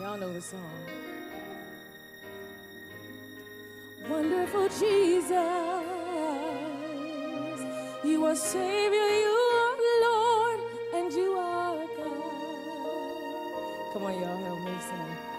Y'all know the song. Wonderful Jesus, you are Savior, you are Lord, and you are God. Come on, y'all, help me sing.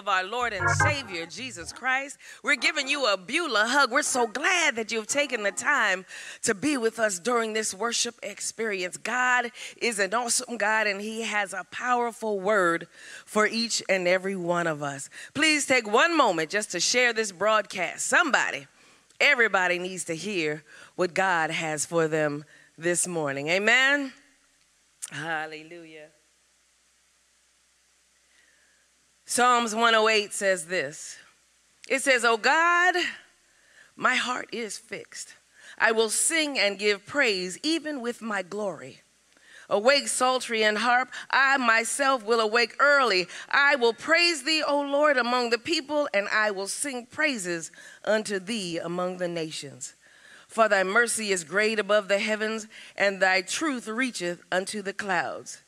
Of our Lord and Savior, Jesus Christ. We're giving you a Beulah hug. We're so glad that you've taken the time to be with us during this worship experience. God is an awesome God, and He has a powerful word for each and every one of us. Please take one moment just to share this broadcast. Somebody, everybody needs to hear what God has for them this morning. Amen. Hallelujah. Psalms 108 says this It says, Oh God, my heart is fixed. I will sing and give praise even with my glory. Awake, psaltery and harp. I myself will awake early. I will praise thee, O Lord, among the people, and I will sing praises unto thee among the nations. For thy mercy is great above the heavens, and thy truth reacheth unto the clouds.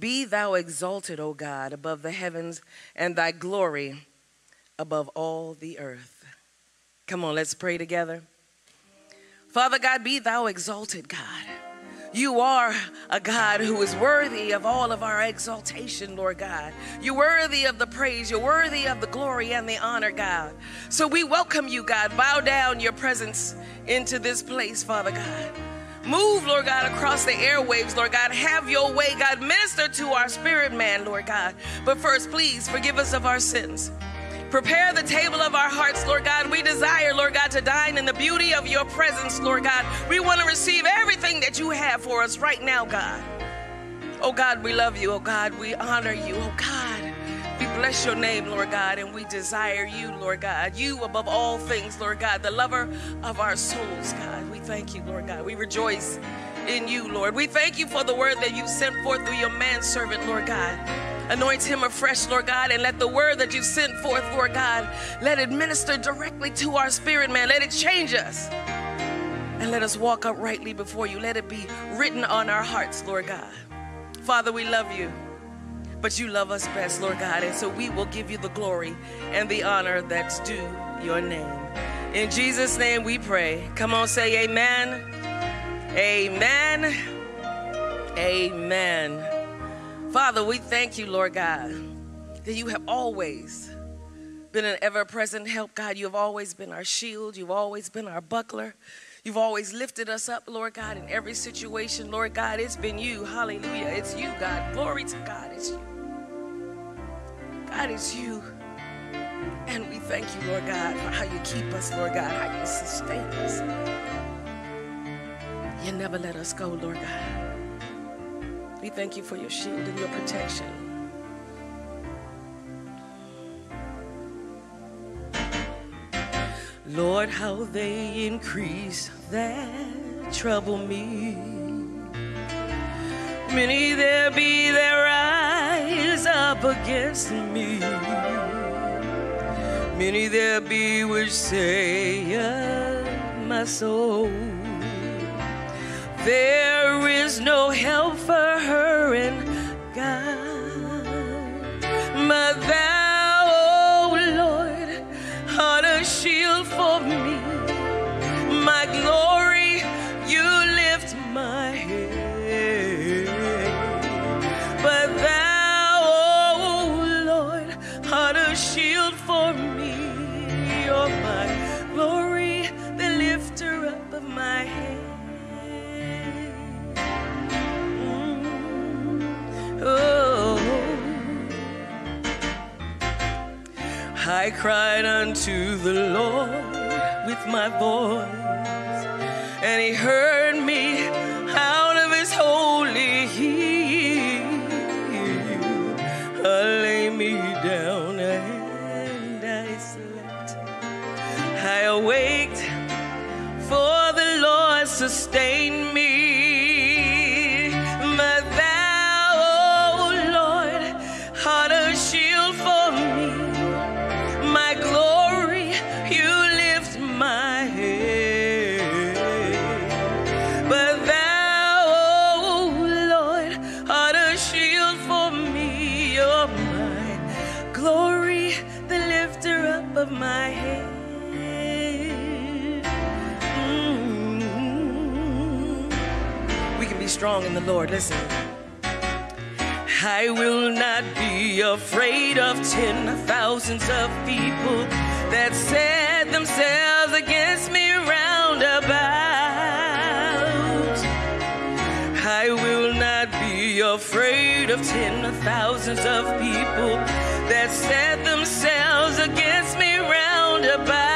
Be thou exalted, O God, above the heavens, and thy glory above all the earth. Come on, let's pray together. Father God, be thou exalted, God. You are a God who is worthy of all of our exaltation, Lord God. You're worthy of the praise. You're worthy of the glory and the honor, God. So we welcome you, God. Bow down your presence into this place, Father God. Move, Lord God, across the airwaves, Lord God. Have your way, God. Minister to our spirit, man, Lord God. But first, please forgive us of our sins. Prepare the table of our hearts, Lord God. We desire, Lord God, to dine in the beauty of your presence, Lord God. We want to receive everything that you have for us right now, God. Oh God, we love you. Oh God, we honor you. Oh God, we bless your name, Lord God, and we desire you, Lord God. You above all things, Lord God, the lover of our souls, God. We thank you, Lord God. We rejoice in you, Lord. We thank you for the word that you sent forth through your manservant, Lord God. Anoint him afresh, Lord God, and let the word that you sent forth, Lord God, let it minister directly to our spirit, man. Let it change us. And let us walk uprightly before you. Let it be written on our hearts, Lord God. Father, we love you, but you love us best, Lord God. And so we will give you the glory and the honor that's due your name. In Jesus' name we pray. Come on, say amen. Amen. Amen. Father, we thank you, Lord God, that you have always been an ever present help, God. You have always been our shield. You've always been our buckler. You've always lifted us up, Lord God, in every situation. Lord God, it's been you. Hallelujah. It's you, God. Glory to God. It's you. God, you. And we thank you, Lord God, for how you keep us, Lord God, how you sustain us. You never let us go, Lord God. We thank you for your shield and your protection. Lord, how they increase that trouble me. Many there be that up against me. Many there be which say of my soul. There is no help for her in God. But thou, O Lord, art a shield for me. My glory, you lift my head. I cried unto the Lord with my voice, and He heard me out of His holy hill. I lay me down and I slept. I awaked, for the Lord sustained me. Strong in the Lord. Listen. I will not be afraid of ten thousands of people that set themselves against me round about. I will not be afraid of ten thousands of people that set themselves against me round about.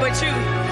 but you.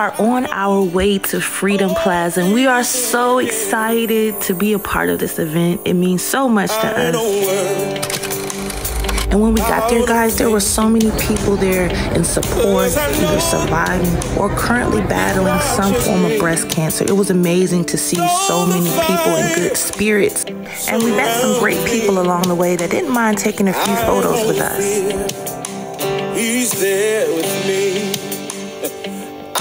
Are on our way to Freedom Plaza and we are so excited to be a part of this event. It means so much to us. And when we got there, guys, there were so many people there in support, either surviving or currently battling some form of breast cancer. It was amazing to see so many people in good spirits. And we met some great people along the way that didn't mind taking a few photos with us. He's there with me.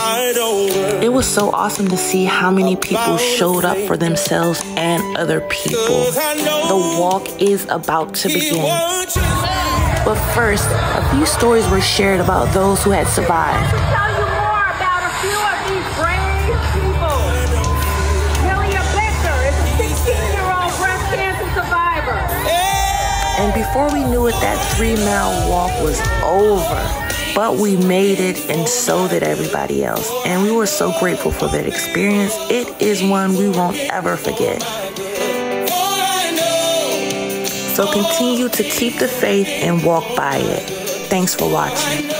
I don't worry. It was so awesome to see how many people showed up for themselves and other people. The walk is about to begin. But first, a few stories were shared about those who had survived. tell you more about a few of these brave people. Delia Becker is a 16-year-old breast cancer survivor. And before we knew it, that three mile walk was over. But we made it, and so did everybody else. And we were so grateful for that experience. It is one we won't ever forget. So continue to keep the faith and walk by it. Thanks for watching.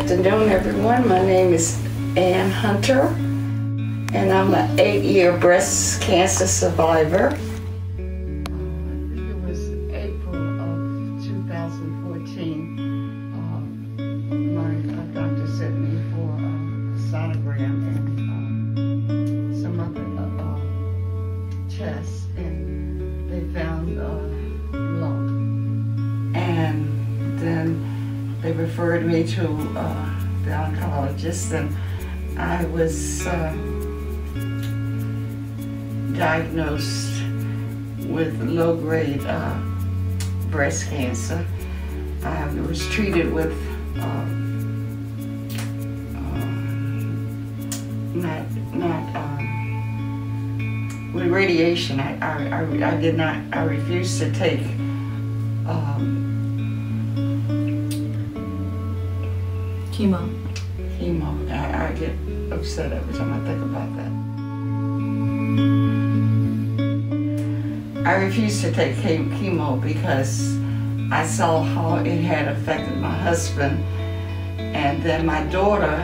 Afternoon, everyone. My name is Ann Hunter, and I'm an eight-year breast cancer survivor. Uh, diagnosed with low grade uh, breast cancer. I was treated with um, um, not not um, with radiation. I, I, I, I did not. I refused to take. Refused to take chemo because I saw how it had affected my husband. And then my daughter,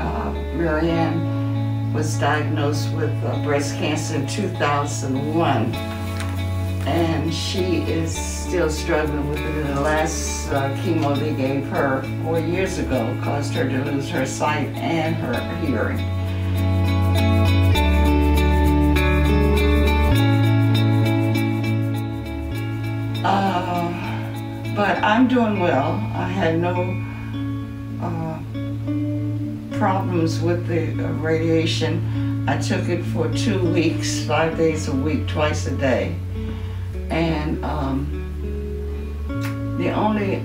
uh, Marianne, was diagnosed with uh, breast cancer in 2001 and she is still struggling with it. The last uh, chemo they gave her four years ago caused her to lose her sight and her hearing. I'm doing well. I had no uh, problems with the uh, radiation. I took it for two weeks, five days a week, twice a day and um, the only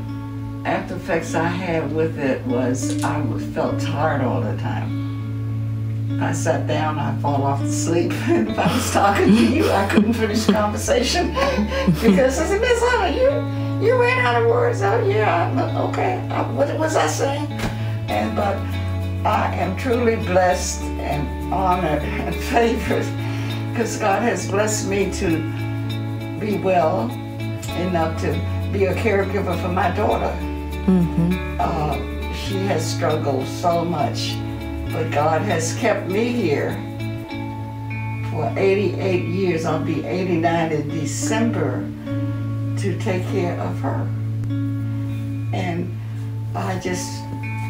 after effects I had with it was I felt tired all the time. I sat down, I fall off to sleep, and if I was talking to you, I couldn't finish the conversation because I said, Miss Hunter, you you ran out of words. Oh yeah, I'm- okay. Uh, What was I saying? And but I am truly blessed and honored and favored because God has blessed me to be well enough to be a caregiver for my daughter. Uh, she has struggled so much, but God has kept me here for 88 years. I'll be 89 in December to take care of her. And I just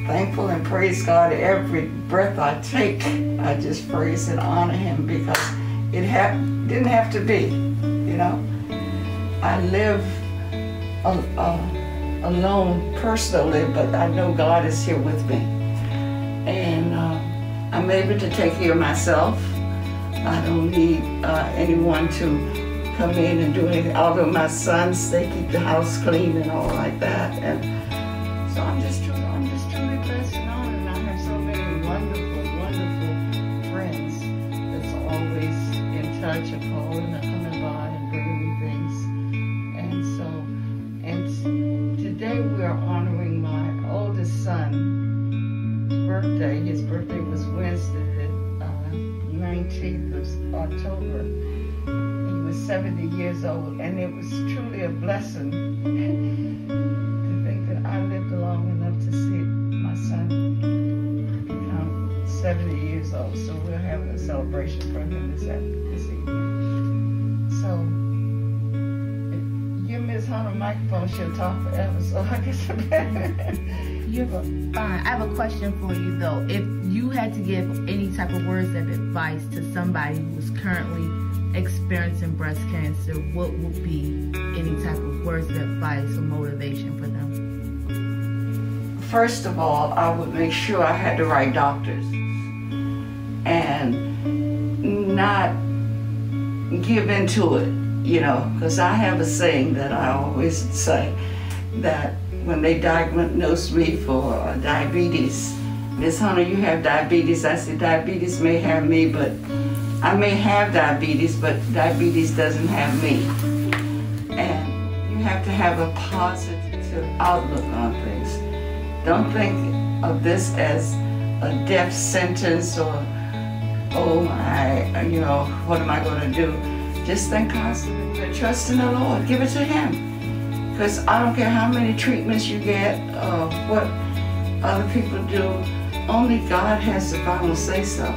thankful and praise God every breath I take. I just praise and honor Him because it ha- didn't have to be, you know. I live a- a- alone personally, but I know God is here with me. And uh, I'm able to take care of myself. I don't need uh, anyone to come in and do anything. Although my sons, they keep the house clean and all like that. And so I'm just truly, I'm just truly blessed and honored. And I have so many wonderful, wonderful friends that's always in touch and calling and coming by and bringing me things. And so, and today we are honoring my oldest son's birthday. His birthday was Wednesday, the uh, 19th of October. He was 70 years old, and it was truly a blessing to think that I lived long enough to see my son become 70 years old. So we're having a celebration for him this, evening. So give Miss Hunter microphone. She'll talk forever. So I guess. You're fine. I have a question for you though. If you had to give any type of words of advice to somebody who is currently experiencing breast cancer, what would be any type of words of advice or motivation for them? First of all, I would make sure I had the right doctors and not give into it, you know, because I have a saying that I always say that when they diagnose me for uh, diabetes, Miss Hunter, you have diabetes. I said, diabetes may have me, but I may have diabetes, but diabetes doesn't have me. And you have to have a positive outlook on things. Don't think of this as a death sentence or, oh my, you know, what am I going to do? Just think constantly, trust in the Lord, give it to Him. Because I don't care how many treatments you get, uh, what other people do, only God has the final say so,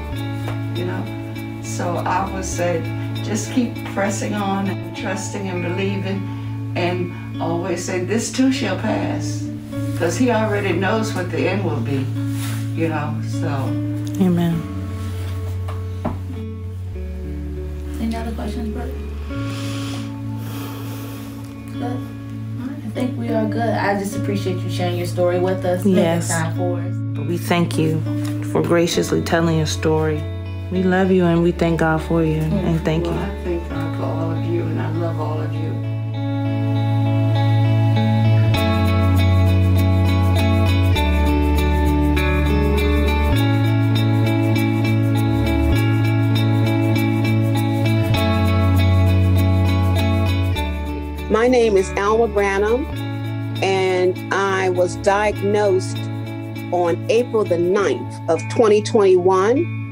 you know? So I would say just keep pressing on and trusting and believing and always say, this too shall pass. Because He already knows what the end will be, you know? So. Amen. Any other questions, Bert? Good. I think we are good. I just appreciate you sharing your story with us. Yes. time for us. We thank you for graciously telling your story. We love you and we thank God for you and thank Well, you. I thank God for all of you and I love all of you. My name is Alma Branham, and I was diagnosed on April the 9th of 2021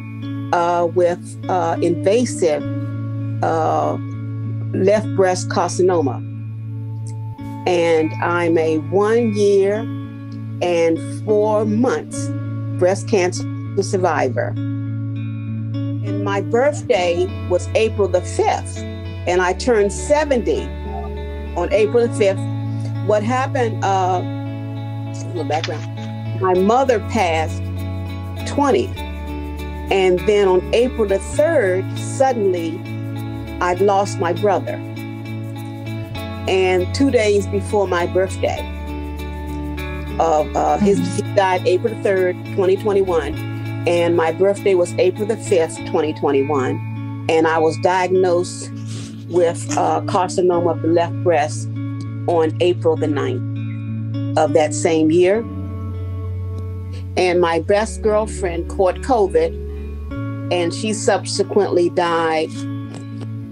uh, with uh, invasive uh, left breast carcinoma. And I'm a one year and four months breast cancer survivor. And my birthday was April the 5th, and I turned 70 on April the 5th. What happened, uh, a little background. My mother passed 20. And then on April the 3rd, suddenly I'd lost my brother. And two days before my birthday, uh, uh, his, he died April the 3rd, 2021. And my birthday was April the 5th, 2021. And I was diagnosed with uh, carcinoma of the left breast on April the 9th of that same year. And my best girlfriend caught COVID, and she subsequently died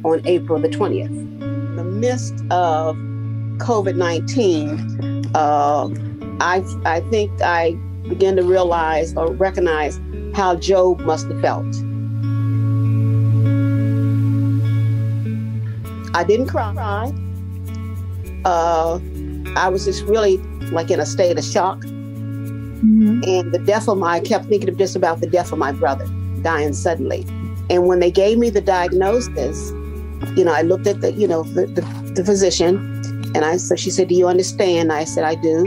on April the 20th. In the midst of COVID 19, uh, I, I think I began to realize or recognize how Job must have felt. I didn't cry. Uh, I was just really like in a state of shock. And the death of my, I kept thinking of just about the death of my brother dying suddenly. And when they gave me the diagnosis, you know, I looked at the, you know, the, the, the physician and I said, she said, do you understand? I said, I do.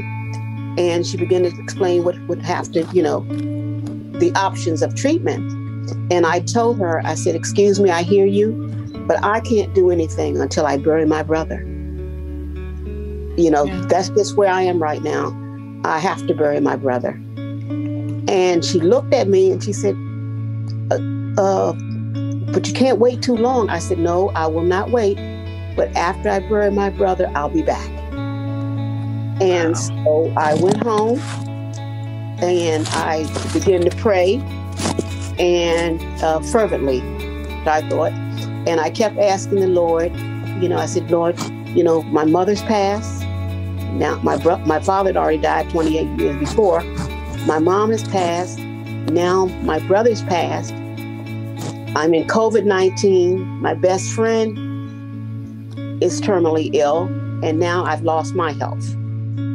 And she began to explain what would have to, you know, the options of treatment. And I told her, I said, excuse me, I hear you, but I can't do anything until I bury my brother. You know, that's just where I am right now. I have to bury my brother. And she looked at me and she said, uh, but you can't wait too long. I said, no, I will not wait. But after I bury my brother, I'll be back. And so I went home and I began to pray and uh, fervently, I thought. And I kept asking the Lord, you know, I said, Lord, you know, my mother's passed. Now my bro- my father had already died 28 years before. My mom has passed. Now my brother's passed. I'm in COVID 19. My best friend is terminally ill, and now I've lost my health.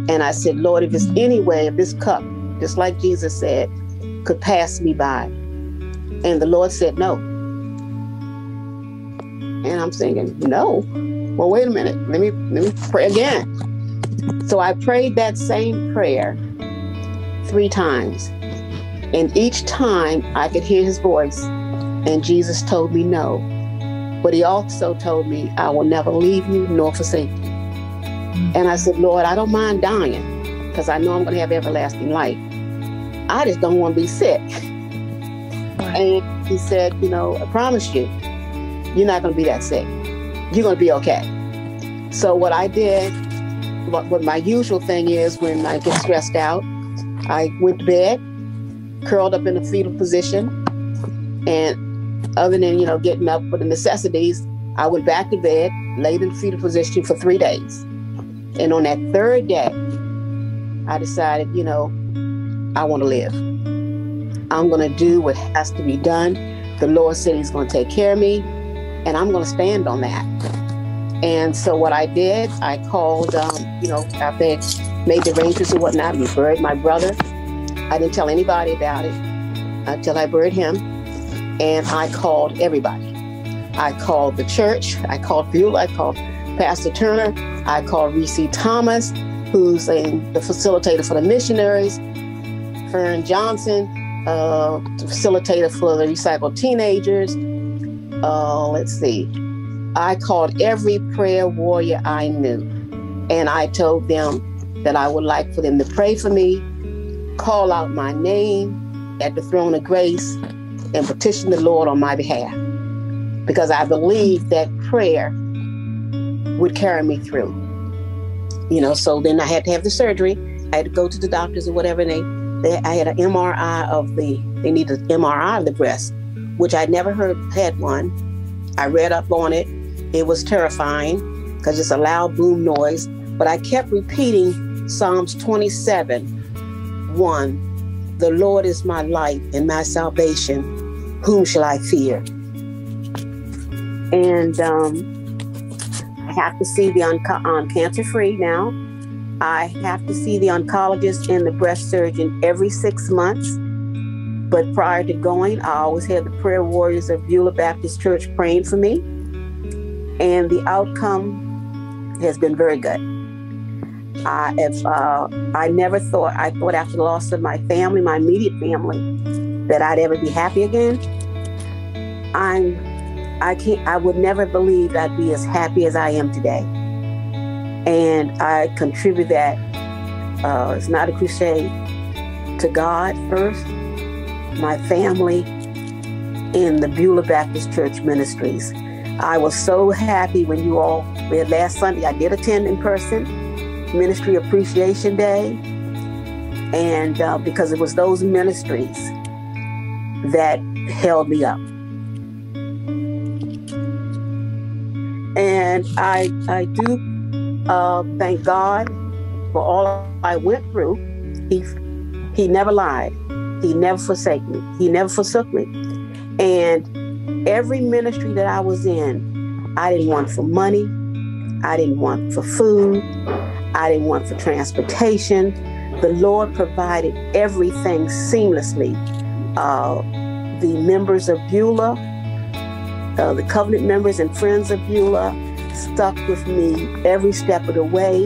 And I said, Lord, if there's any way if this cup, just like Jesus said, could pass me by. And the Lord said, no. And I'm thinking, no. Well, wait a minute. Let me let me pray again. So I prayed that same prayer three times. And each time I could hear his voice, and Jesus told me no. But he also told me, I will never leave you nor forsake you. And I said, Lord, I don't mind dying because I know I'm going to have everlasting life. I just don't want to be sick. And he said, You know, I promise you, you're not going to be that sick. You're going to be okay. So, what I did, what, what my usual thing is when I get stressed out, I went to bed, curled up in a fetal position, and other than, you know, getting up for the necessities, I went back to bed, laid in fetal position for three days. And on that third day, I decided, you know, I want to live. I'm going to do what has to be done. The Lord said He's going to take care of me, and I'm going to stand on that. And so what I did, I called, um, you know, after I made the arrangements and whatnot, we buried my brother. I didn't tell anybody about it until I buried him. And I called everybody. I called the church. I called Beulah. I called Pastor Turner. I called Reese Thomas, who's a, the facilitator for the missionaries. Fern Johnson, uh, the facilitator for the recycled teenagers. Uh, let's see. I called every prayer warrior I knew, and I told them that I would like for them to pray for me, call out my name at the throne of grace, and petition the Lord on my behalf. Because I believe that prayer would carry me through. You know, so then I had to have the surgery. I had to go to the doctors or whatever, and they, they I had an MRI of the, they needed an MRI of the breast, which I never heard had one. I read up on it. It was terrifying because it's a loud boom noise. But I kept repeating Psalms 27 1. The Lord is my light and my salvation. Whom shall I fear? And um, I have to see the onco- on cancer free now. I have to see the oncologist and the breast surgeon every six months. But prior to going, I always had the prayer warriors of Beulah Baptist Church praying for me. And the outcome has been very good. I, if, uh, I never thought, I thought after the loss of my family, my immediate family, that I'd ever be happy again. I'm, I can't, I would never believe I'd be as happy as I am today. And I contribute that, uh, it's not a crusade, to God first, my family, and the Beulah Baptist Church Ministries. I was so happy when you all, last Sunday, I did attend in person, Ministry Appreciation Day. And uh, because it was those ministries that held me up. And I, I do uh, thank God for all I went through. He, he never lied. He never forsake me. He never forsook me. And every ministry that I was in, I didn't want for money. I didn't want for food. I didn't want for transportation. The Lord provided everything seamlessly. Uh, the members of Beulah, uh, the covenant members and friends of Beulah, stuck with me every step of the way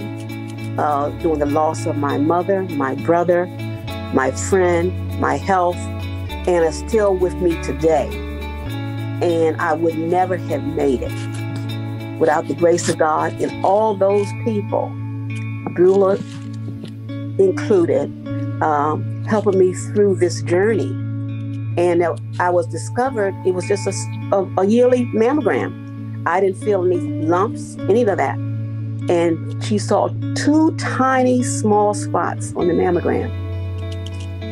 uh, during the loss of my mother, my brother, my friend, my health, and are still with me today. And I would never have made it without the grace of God and all those people, Beulah included, um, helping me through this journey. And I was discovered, it was just a, a, a yearly mammogram. I didn't feel any lumps, any of that. And she saw two tiny small spots on the mammogram.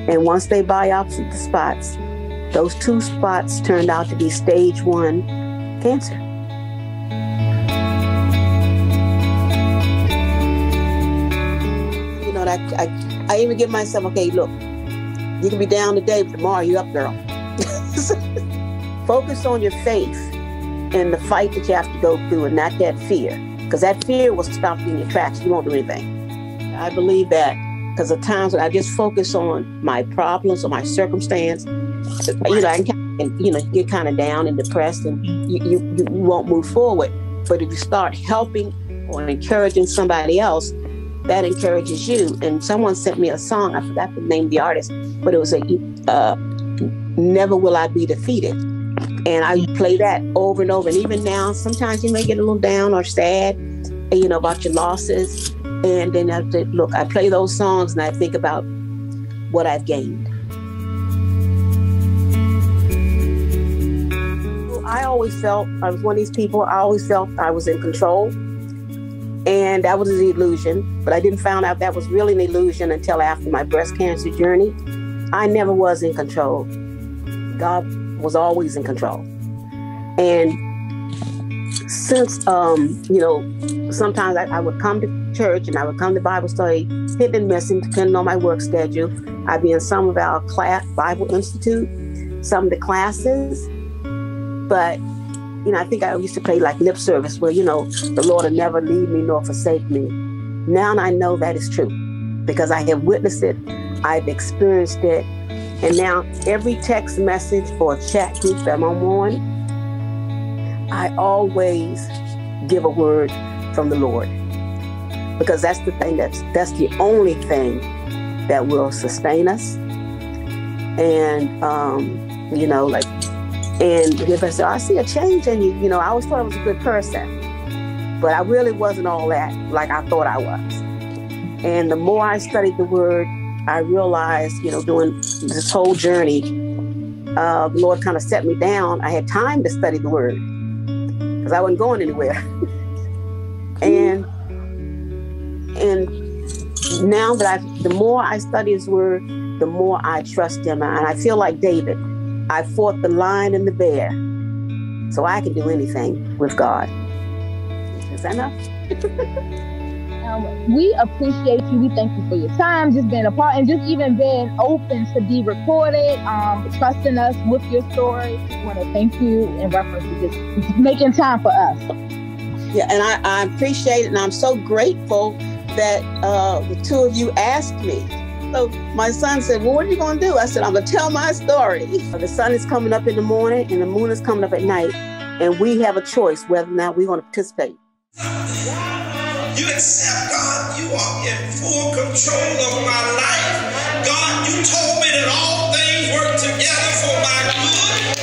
And once they biopsied the spots, those two spots turned out to be stage one cancer. I, I, I even give myself, okay, look, you can be down today, but tomorrow you're up, girl. Focus on your faith and the fight that you have to go through and not that fear. Because that fear will stop you in your tracks. You won't do anything. I believe that because of times when I just focus on my problems or my circumstance, you know, I can, you know, get kind of down and depressed and you, you, you won't move forward. But if you start helping or encouraging somebody else, that encourages you. And someone sent me a song, I forgot the name of the artist, but it was a uh, Never Will I Be Defeated. And I play that over and over. And even now, sometimes you may get a little down or sad, you know, about your losses. And then I say, look, I play those songs and I think about what I've gained. I always felt I was one of these people. I always felt I was in control, and that was an illusion. But I didn't find out that was really an illusion until after my breast cancer journey. I never was in control. God was always in control, and since um, you know, sometimes I, I would come to church and I would come to Bible study, hit and missing, depending on my work schedule. I'd be in some of our class, Bible Institute, some of the classes. But, you know, I think I used to play like lip service where, you know, the Lord will never leave me nor forsake me. Now I know that is true because I have witnessed it, I've experienced it. And now every text message or chat group that I'm on, I always give a word from the Lord because that's the thing that's that's the only thing that will sustain us and um, you know like and if I say I see a change in you you know I always thought I was a good person but I really wasn't all that like I thought I was. And the more I studied the word I realized you know doing this whole journey uh, the Lord kind of set me down. I had time to study the word because I wasn't going anywhere. And and now that I, the more I study His Word, the more I trust Him, and I feel like David. I fought the lion and the bear, so I can do anything with God. Is that enough? um, we appreciate you. We thank you for your time, just being a part, and just even being open to be recorded, um, trusting us with your story. I want to thank you in reference to just making time for us. Yeah, and I, I appreciate it, and I'm so grateful that uh, the two of you asked me. So my son said, Well, what are you going to do? I said, I'm going to tell my story. The sun is coming up in the morning and the moon is coming up at night, and we have a choice whether or not we're going to participate. You accept God, you are in full control of my life. God, you told me that all things work together for my good.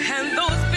And those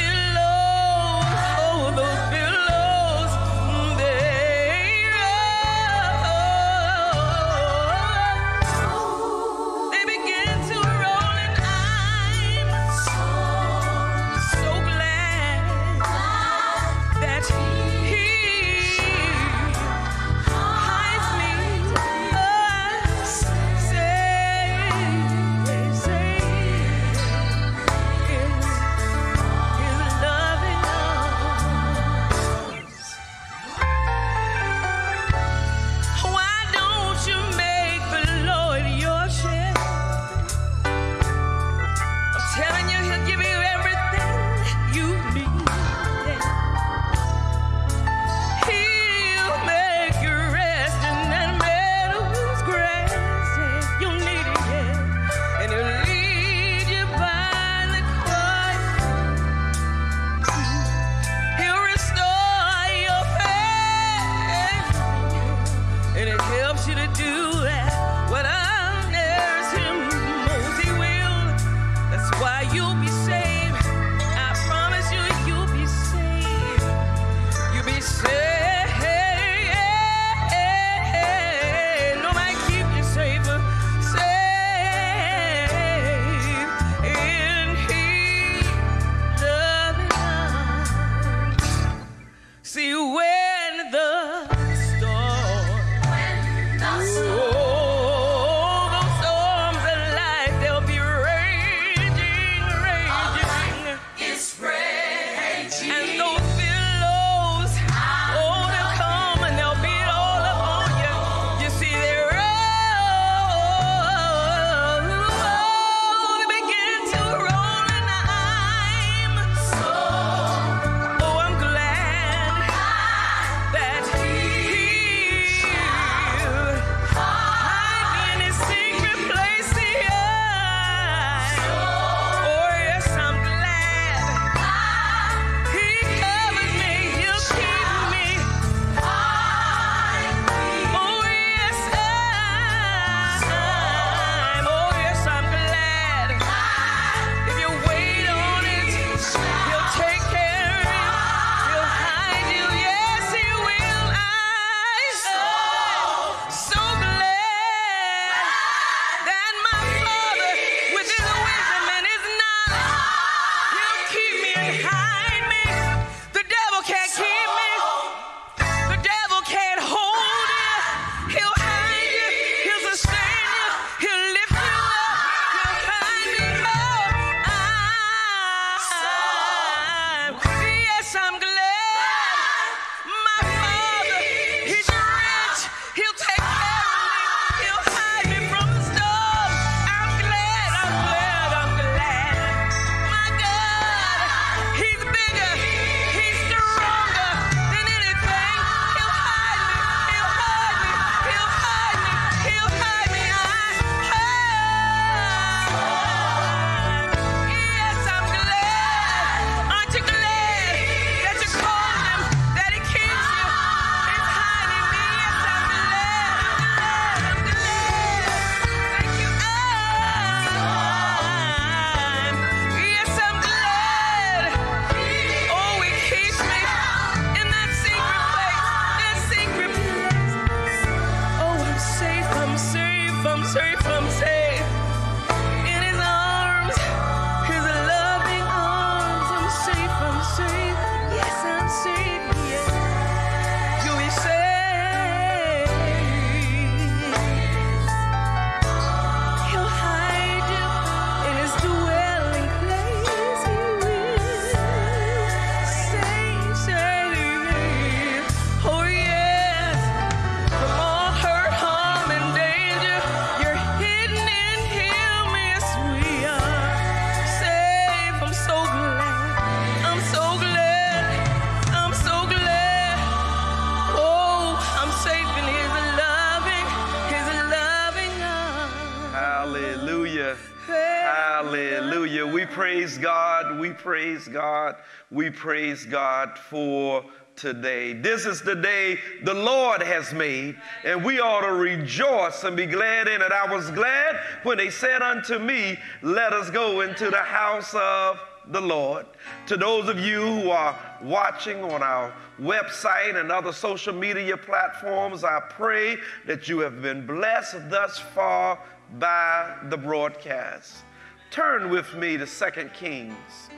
praise God. We praise God for today. This is the day the Lord has made, and we ought to rejoice and be glad in it. I was glad when they said unto me, Let us go into the house of the Lord. To those of you who are watching on our website and other social media platforms, I pray that you have been blessed thus far by the broadcast. Turn with me to 2 Kings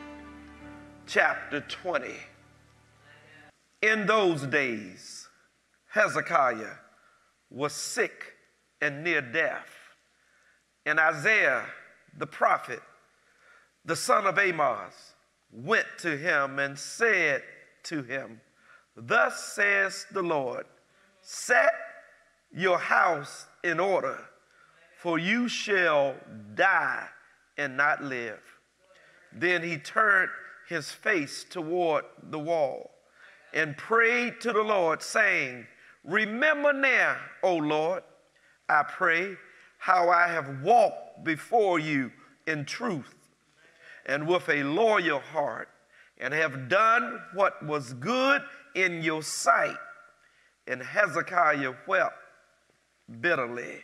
chapter 20. In those days, Hezekiah was sick and near death, and Isaiah the prophet the son of Amos went to him and said to him, Thus says the Lord, set your house in order, for you shall die and not live. Then he turned his face toward the wall and prayed to the Lord, saying, Remember now, O Lord, I pray, how I have walked before you in truth and with a loyal heart, and have done what was good in your sight. And Hezekiah wept bitterly.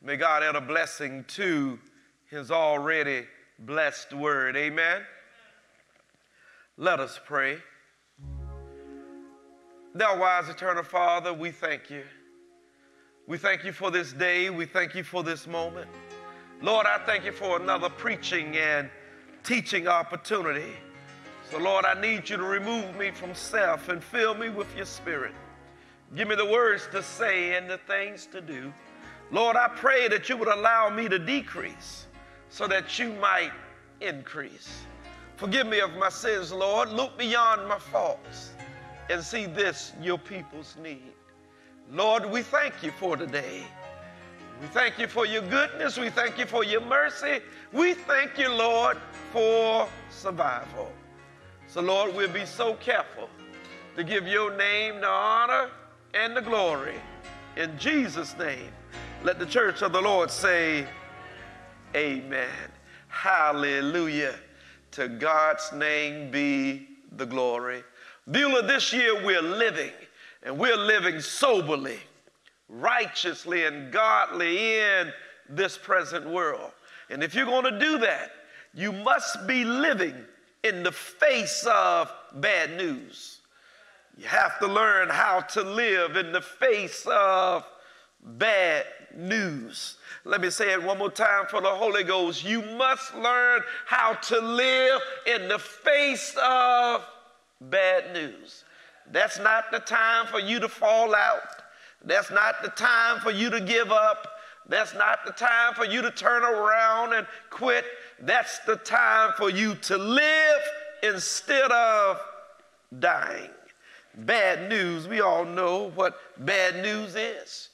May God add a blessing to his already blessed word. Amen. Let us pray. Thou wise eternal Father, we thank you. We thank you for this day. We thank you for this moment. Lord, I thank you for another preaching and teaching opportunity. So, Lord, I need you to remove me from self and fill me with your spirit. Give me the words to say and the things to do. Lord, I pray that you would allow me to decrease so that you might increase. Forgive me of my sins, Lord. Look beyond my faults and see this, your people's need. Lord, we thank you for today. We thank you for your goodness. We thank you for your mercy. We thank you, Lord, for survival. So, Lord, we'll be so careful to give your name the honor and the glory. In Jesus' name, let the church of the Lord say, Amen. Hallelujah. To God's name be the glory. Beulah, this year we're living, and we're living soberly righteously and godly in this present world. And if you're going to do that, you must be living in the face of bad news. You have to learn how to live in the face of bad news. Let me say it one more time for the Holy Ghost. You must learn how to live in the face of bad news. That's not the time for you to fall out. That's not the time for you to give up. That's not the time for you to turn around and quit. That's the time for you to live instead of dying. Bad news, we all know what bad news is.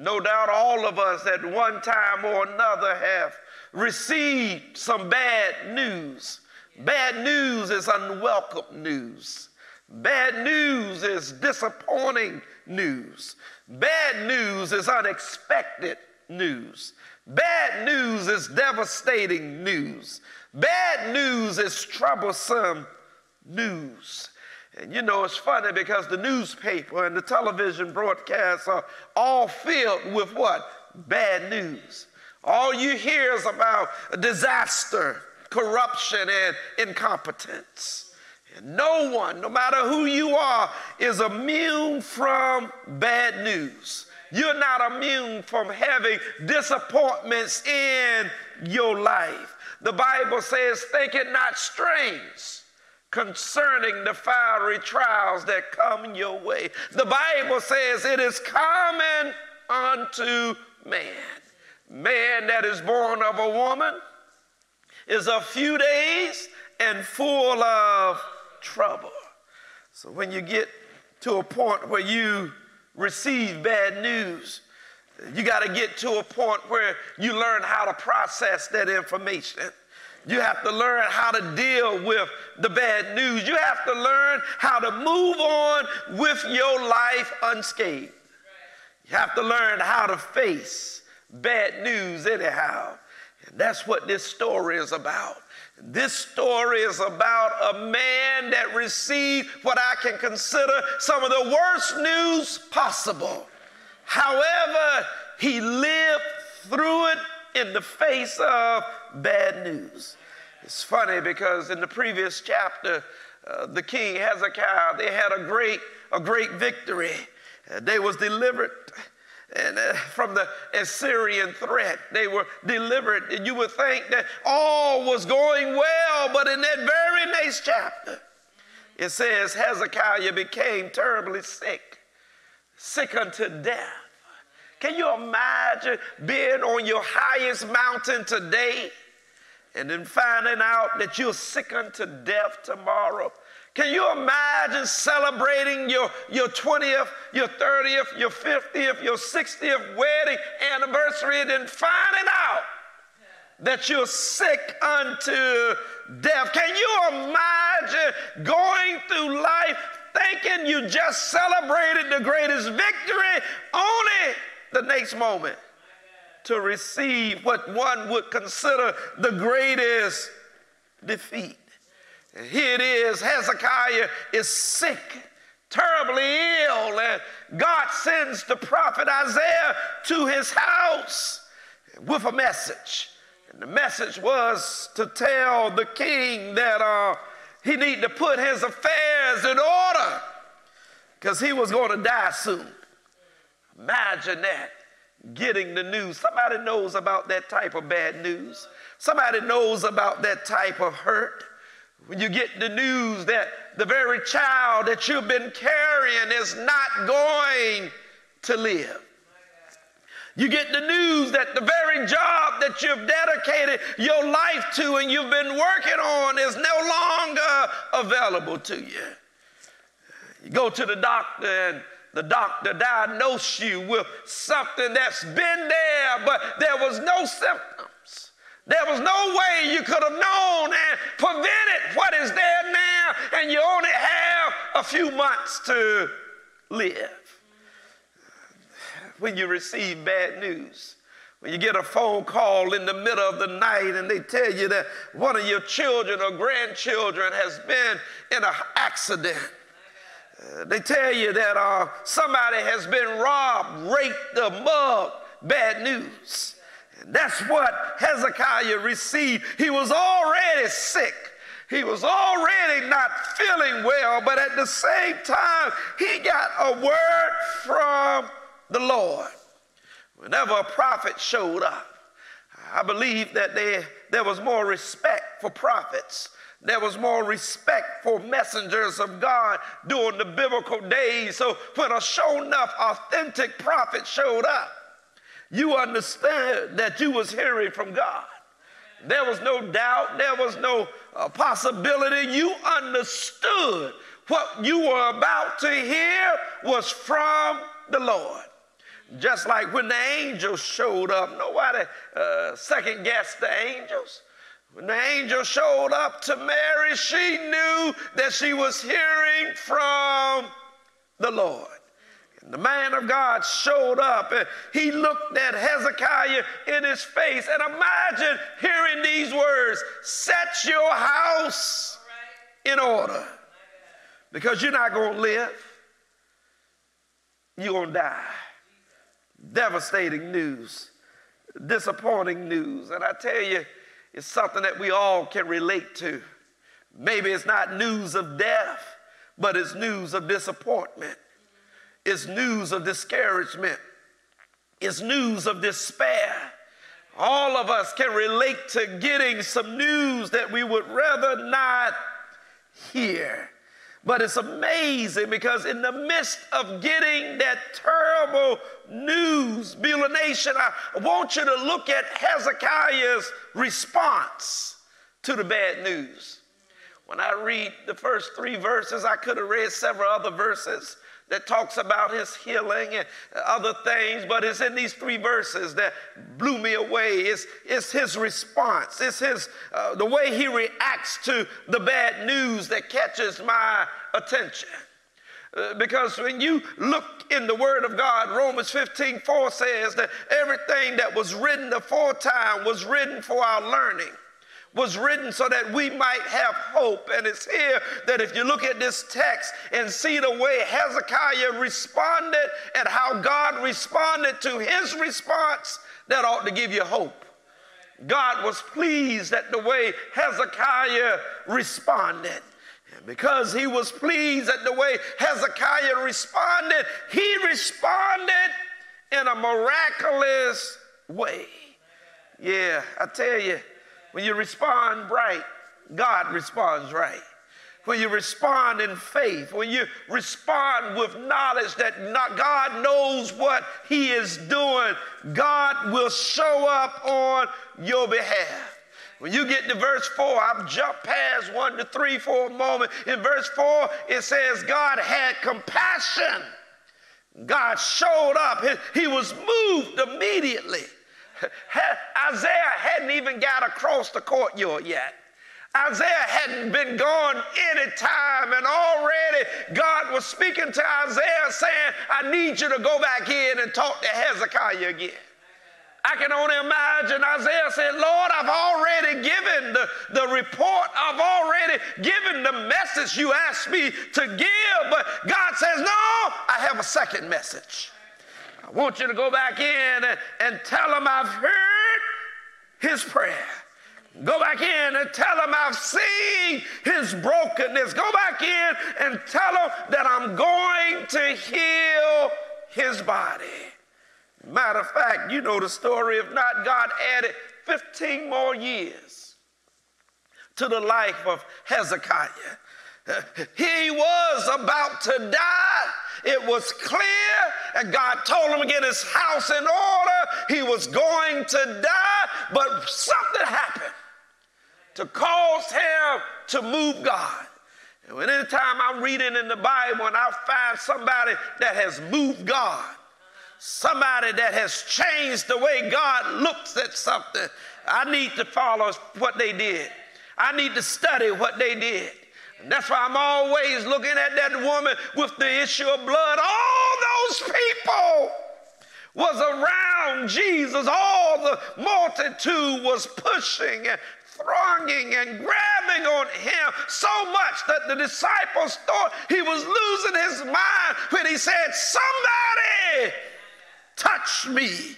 No doubt all of us at one time or another have received some bad news. Bad news is unwelcome news. Bad news is disappointing news. Bad news is unexpected news. Bad news is devastating news. Bad news is troublesome news. And you know, it's funny because the newspaper and the television broadcasts are all filled with what? Bad news. All you hear is about disaster, corruption, and incompetence. And no one, no matter who you are, is immune from bad news. You're not immune from having disappointments in your life. The Bible says, Think it not strange concerning the fiery trials that come your way. The Bible says, It is common unto man. Man that is born of a woman is a few days and full of trouble. So when you get to a point where you receive bad news, you got to get to a point where you learn how to process that information. You have to learn how to deal with the bad news. You have to learn how to move on with your life unscathed. You have to learn how to face bad news anyhow. And that's what this story is about. This story is about a man that received what I can consider some of the worst news possible. However, he lived through it in the face of bad news. It's funny because in the previous chapter, uh, the king Hezekiah, they had a great, a great victory. Uh, they was delivered and uh, from the Assyrian threat. They were delivered. And you would think that all was going well, but in that very next chapter, it says Hezekiah became terribly sick, sick unto death. Can you imagine being on your highest mountain today and then finding out that you're sick unto death tomorrow? Can you imagine celebrating your, your 20th, your 30th, your 50th, your 60th wedding anniversary and then finding out that you're sick unto death? Can you imagine going through life thinking you just celebrated the greatest victory, only the next moment to receive what one would consider the greatest defeat? Here it is Hezekiah is sick, terribly ill, and God sends the prophet Isaiah to his house with a message. And the message was to tell the king that uh, he needed to put his affairs in order because he was going to die soon. Imagine that, getting the news. Somebody knows about that type of bad news. Somebody knows about that type of hurt when you get the news that the very child that you've been carrying is not going to live. You get the news that the very job that you've dedicated your life to and you've been working on is no longer available to you. You go to the doctor and the doctor diagnosed you with something that's been there, but there was no symptoms. There was no way you could have known and prevented what is there now, and you only have a few months to live. When you receive bad news, when you get a phone call in the middle of the night and they tell you that one of your children or grandchildren has been in an accident. They tell you that uh, somebody has been robbed, raped, or mugged. Bad news. That's what Hezekiah received. He was already sick. He was already not feeling well, but at the same time, he got a word from the Lord. Whenever a prophet showed up, I believe that there, there was more respect for prophets. There was more respect for messengers of God during the biblical days. So when a show enough authentic prophet showed up, you understand that you was hearing from God. There was no doubt, there was no uh, possibility. You understood what you were about to hear was from the Lord. Just like when the angels showed up, nobody uh, second guessed the angels. When the angel showed up to Mary, she knew that she was hearing from the Lord. And the man of God showed up and he looked at Hezekiah in his face. And imagine hearing these words Set your house in order because you're not going to live, you're going to die. Devastating news, disappointing news. And I tell you, it's something that we all can relate to. Maybe it's not news of death, but it's news of disappointment It's news of discouragement, It's news of despair. All of us can relate to getting some news that we would rather not hear. But it's amazing because in the midst of getting that terrible news, Beulah Nation, I want you to look at Hezekiah's response to the bad news. When I read the first three verses, I could have read several other verses that talks about his healing and other things, but it's in these three verses that blew me away. It's, it's his response, it's his, uh, the way he reacts to the bad news that catches my attention. Uh, because when you look in the Word of God, Romans 15 4 says that everything that was written aforetime was written for our learning was written so that we might have hope. And it's here that if you look at this text and see the way Hezekiah responded and how God responded to his response, that ought to give you hope. God was pleased at the way Hezekiah responded. And because he was pleased at the way Hezekiah responded, he responded in a miraculous way. Yeah, I tell you, when you respond right, God responds right. When you respond in faith, when you respond with knowledge that not God knows what He is doing, God will show up on your behalf. When you get to verse 4, I've jumped past 1 to 3 for a moment. In verse 4, it says, God had compassion. God showed up. He, he was moved immediately. Isaiah hadn't even got across the courtyard yet. Isaiah hadn't been gone any time, and already God was speaking to Isaiah saying, I need you to go back in and talk to Hezekiah again. I can only imagine Isaiah said, Lord, I've already given the, the report, I've already given the message you asked me to give, but God says, No, I have a second message. I want you to go back in and, tell him I've heard his prayer. Go back in and tell him I've seen his brokenness. Go back in and tell him that I'm going to heal his body. Matter of fact, you know the story. If not, God added 15 more years to the life of Hezekiah. He was about to die. It was clear, and God told him to get his house in order. He was going to die, but something happened to cause him to move God. And anytime I'm reading in the Bible and I find somebody that has moved God, somebody that has changed the way God looks at something, I need to follow what they did. I need to study what they did. That's why I'm always looking at that woman with the issue of blood. All those people was around Jesus. All the multitude was pushing and thronging and grabbing on him so much that the disciples thought he was losing his mind when he said, Somebody touch me.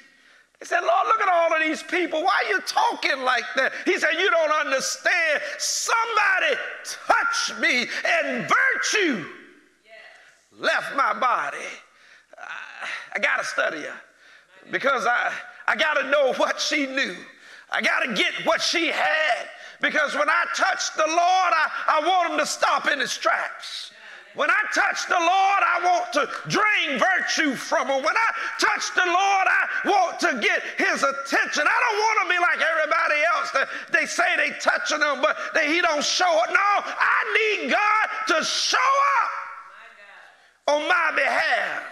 He said, Lord, look at all of these people. Why are you talking like that? He said, You don't understand. Somebody touched me and virtue left my body. I, I got to study her because I, I got to know what she knew. I got to get what she had because when I touch the Lord, I, I want him to stop in his tracks. When I touch the Lord, I want to drain virtue from him. When I touch the Lord, I want to get his attention. I don't want to be like everybody else that they say they touching him, but they, he don't show up. No, I need God to show up on my behalf.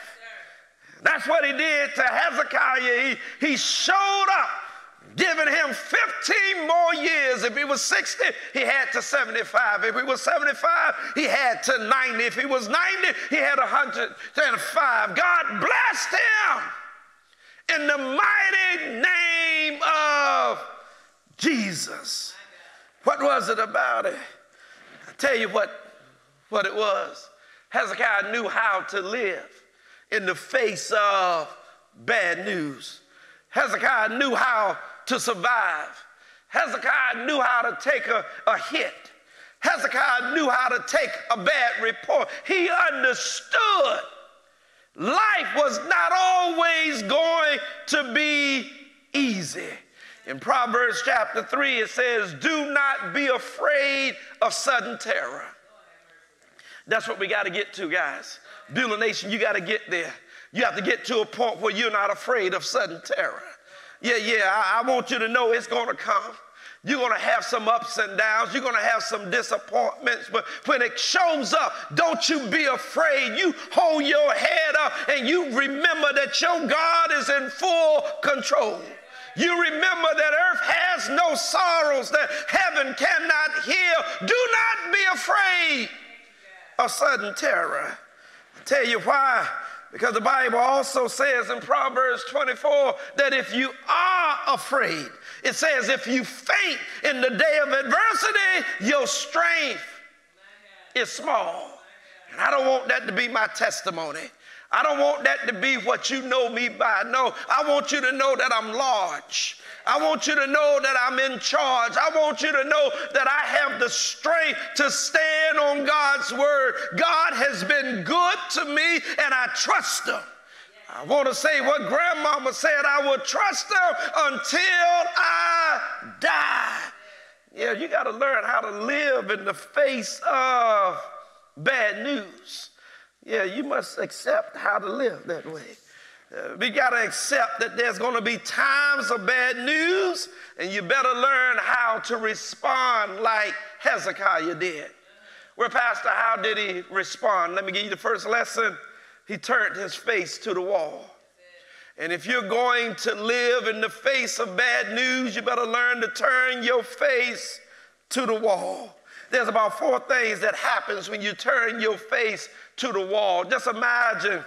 That's what he did to Hezekiah. He, he showed up giving him 15 more years. If he was 60, he had to 75. If he was 75, he had to 90. If he was 90, he had 105. God blessed him in the mighty name of Jesus. What was it about it? I tell you what, what it was. Hezekiah knew how to live in the face of bad news. Hezekiah knew how to survive. Hezekiah knew how to take a, a hit. Hezekiah knew how to take a bad report. He understood life was not always going to be easy. In Proverbs chapter 3, it says, Do not be afraid of sudden terror. That's what we got to get to, guys. A nation, you got to get there. You have to get to a point where you're not afraid of sudden terror. Yeah, yeah, I, I want you to know it's going to come. You're going to have some ups and downs. You're going to have some disappointments. But when it shows up, don't you be afraid. You hold your head up and you remember that your God is in full control. You remember that earth has no sorrows, that heaven cannot heal. Do not be afraid of sudden terror. i tell you why because the Bible also says in Proverbs 24 that if you are afraid, It says, if you faint in the day of adversity, your strength is small. And I don't want that to be my testimony. I don't want that to be what you know me by. No, I want you to know that I'm large. I want you to know that I'm in charge. I want you to know that I have the strength to stand on God's word. God has been good to me and I trust him. I want to say what grandmama said I will trust him until I die. Yeah, you got to learn how to live in the face of bad news. Yeah, you must accept how to live that way. Uh, we got to accept that there's going to be times of bad news, and you better learn how to respond like Hezekiah did. Well, Pastor, how did he respond? Let me give you the first lesson. He turned his face to the wall. And if you're going to live in the face of bad news, you better learn to turn your face to the wall. There's about four things that happens when you turn your face to the wall. Just imagine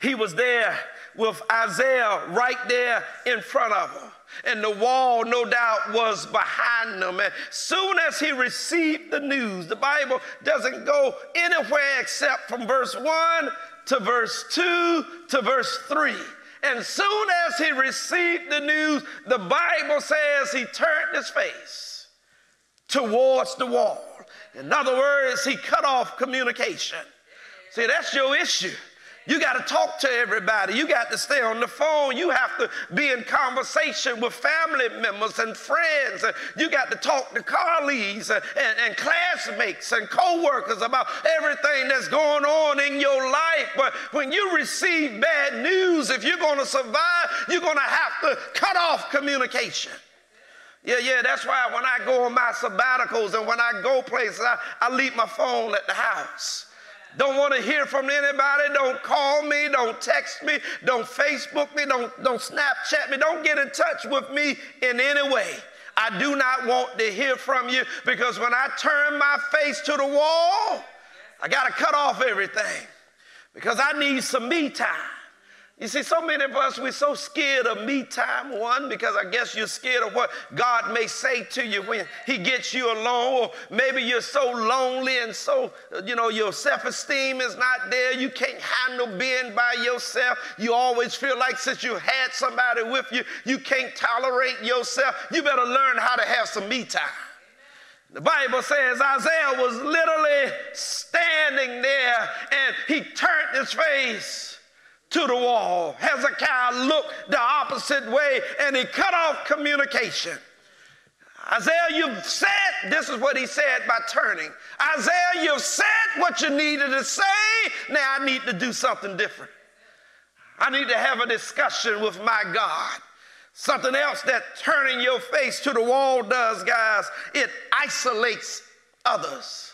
he was there with Isaiah right there in front of him. And the wall, no doubt, was behind them. And soon as he received the news, the Bible doesn't go anywhere except from verse 1 to verse 2 to verse 3. And soon as he received the news, the Bible says he turned his face towards the wall. In other words, he cut off communication. See, that's your issue. You got to talk to everybody. You got to stay on the phone. You have to be in conversation with family members and friends. You got to talk to colleagues and, and, classmates and co-workers about everything that's going on in your life. But when you receive bad news, if you're going to survive, you're going to have to cut off communication. Yeah, yeah, that's why when I go on my sabbaticals and when I go places, I, I leave my phone at the house. Don't want to hear from anybody. Don't call me. Don't text me. Don't Facebook me. Don't, don't Snapchat me. Don't get in touch with me in any way. I do not want to hear from you because when I turn my face to the wall, I got to cut off everything because I need some me time. You see, so many of us, we're so scared of me time, one, because I guess you're scared of what God may say to you when He gets you alone, or maybe you're so lonely and so, you know, your self esteem is not there. You can't handle being by yourself. You always feel like since you had somebody with you, you can't tolerate yourself. You better learn how to have some me time. The Bible says Isaiah was literally standing there and he turned his face to the wall. Hezekiah looked the opposite way and he cut off communication. Isaiah, you've said, this is what he said by turning. Isaiah, you've said what you needed to say. Now I need to do something different. I need to have a discussion with my God. Something else that turning your face to the wall does, guys, it isolates others.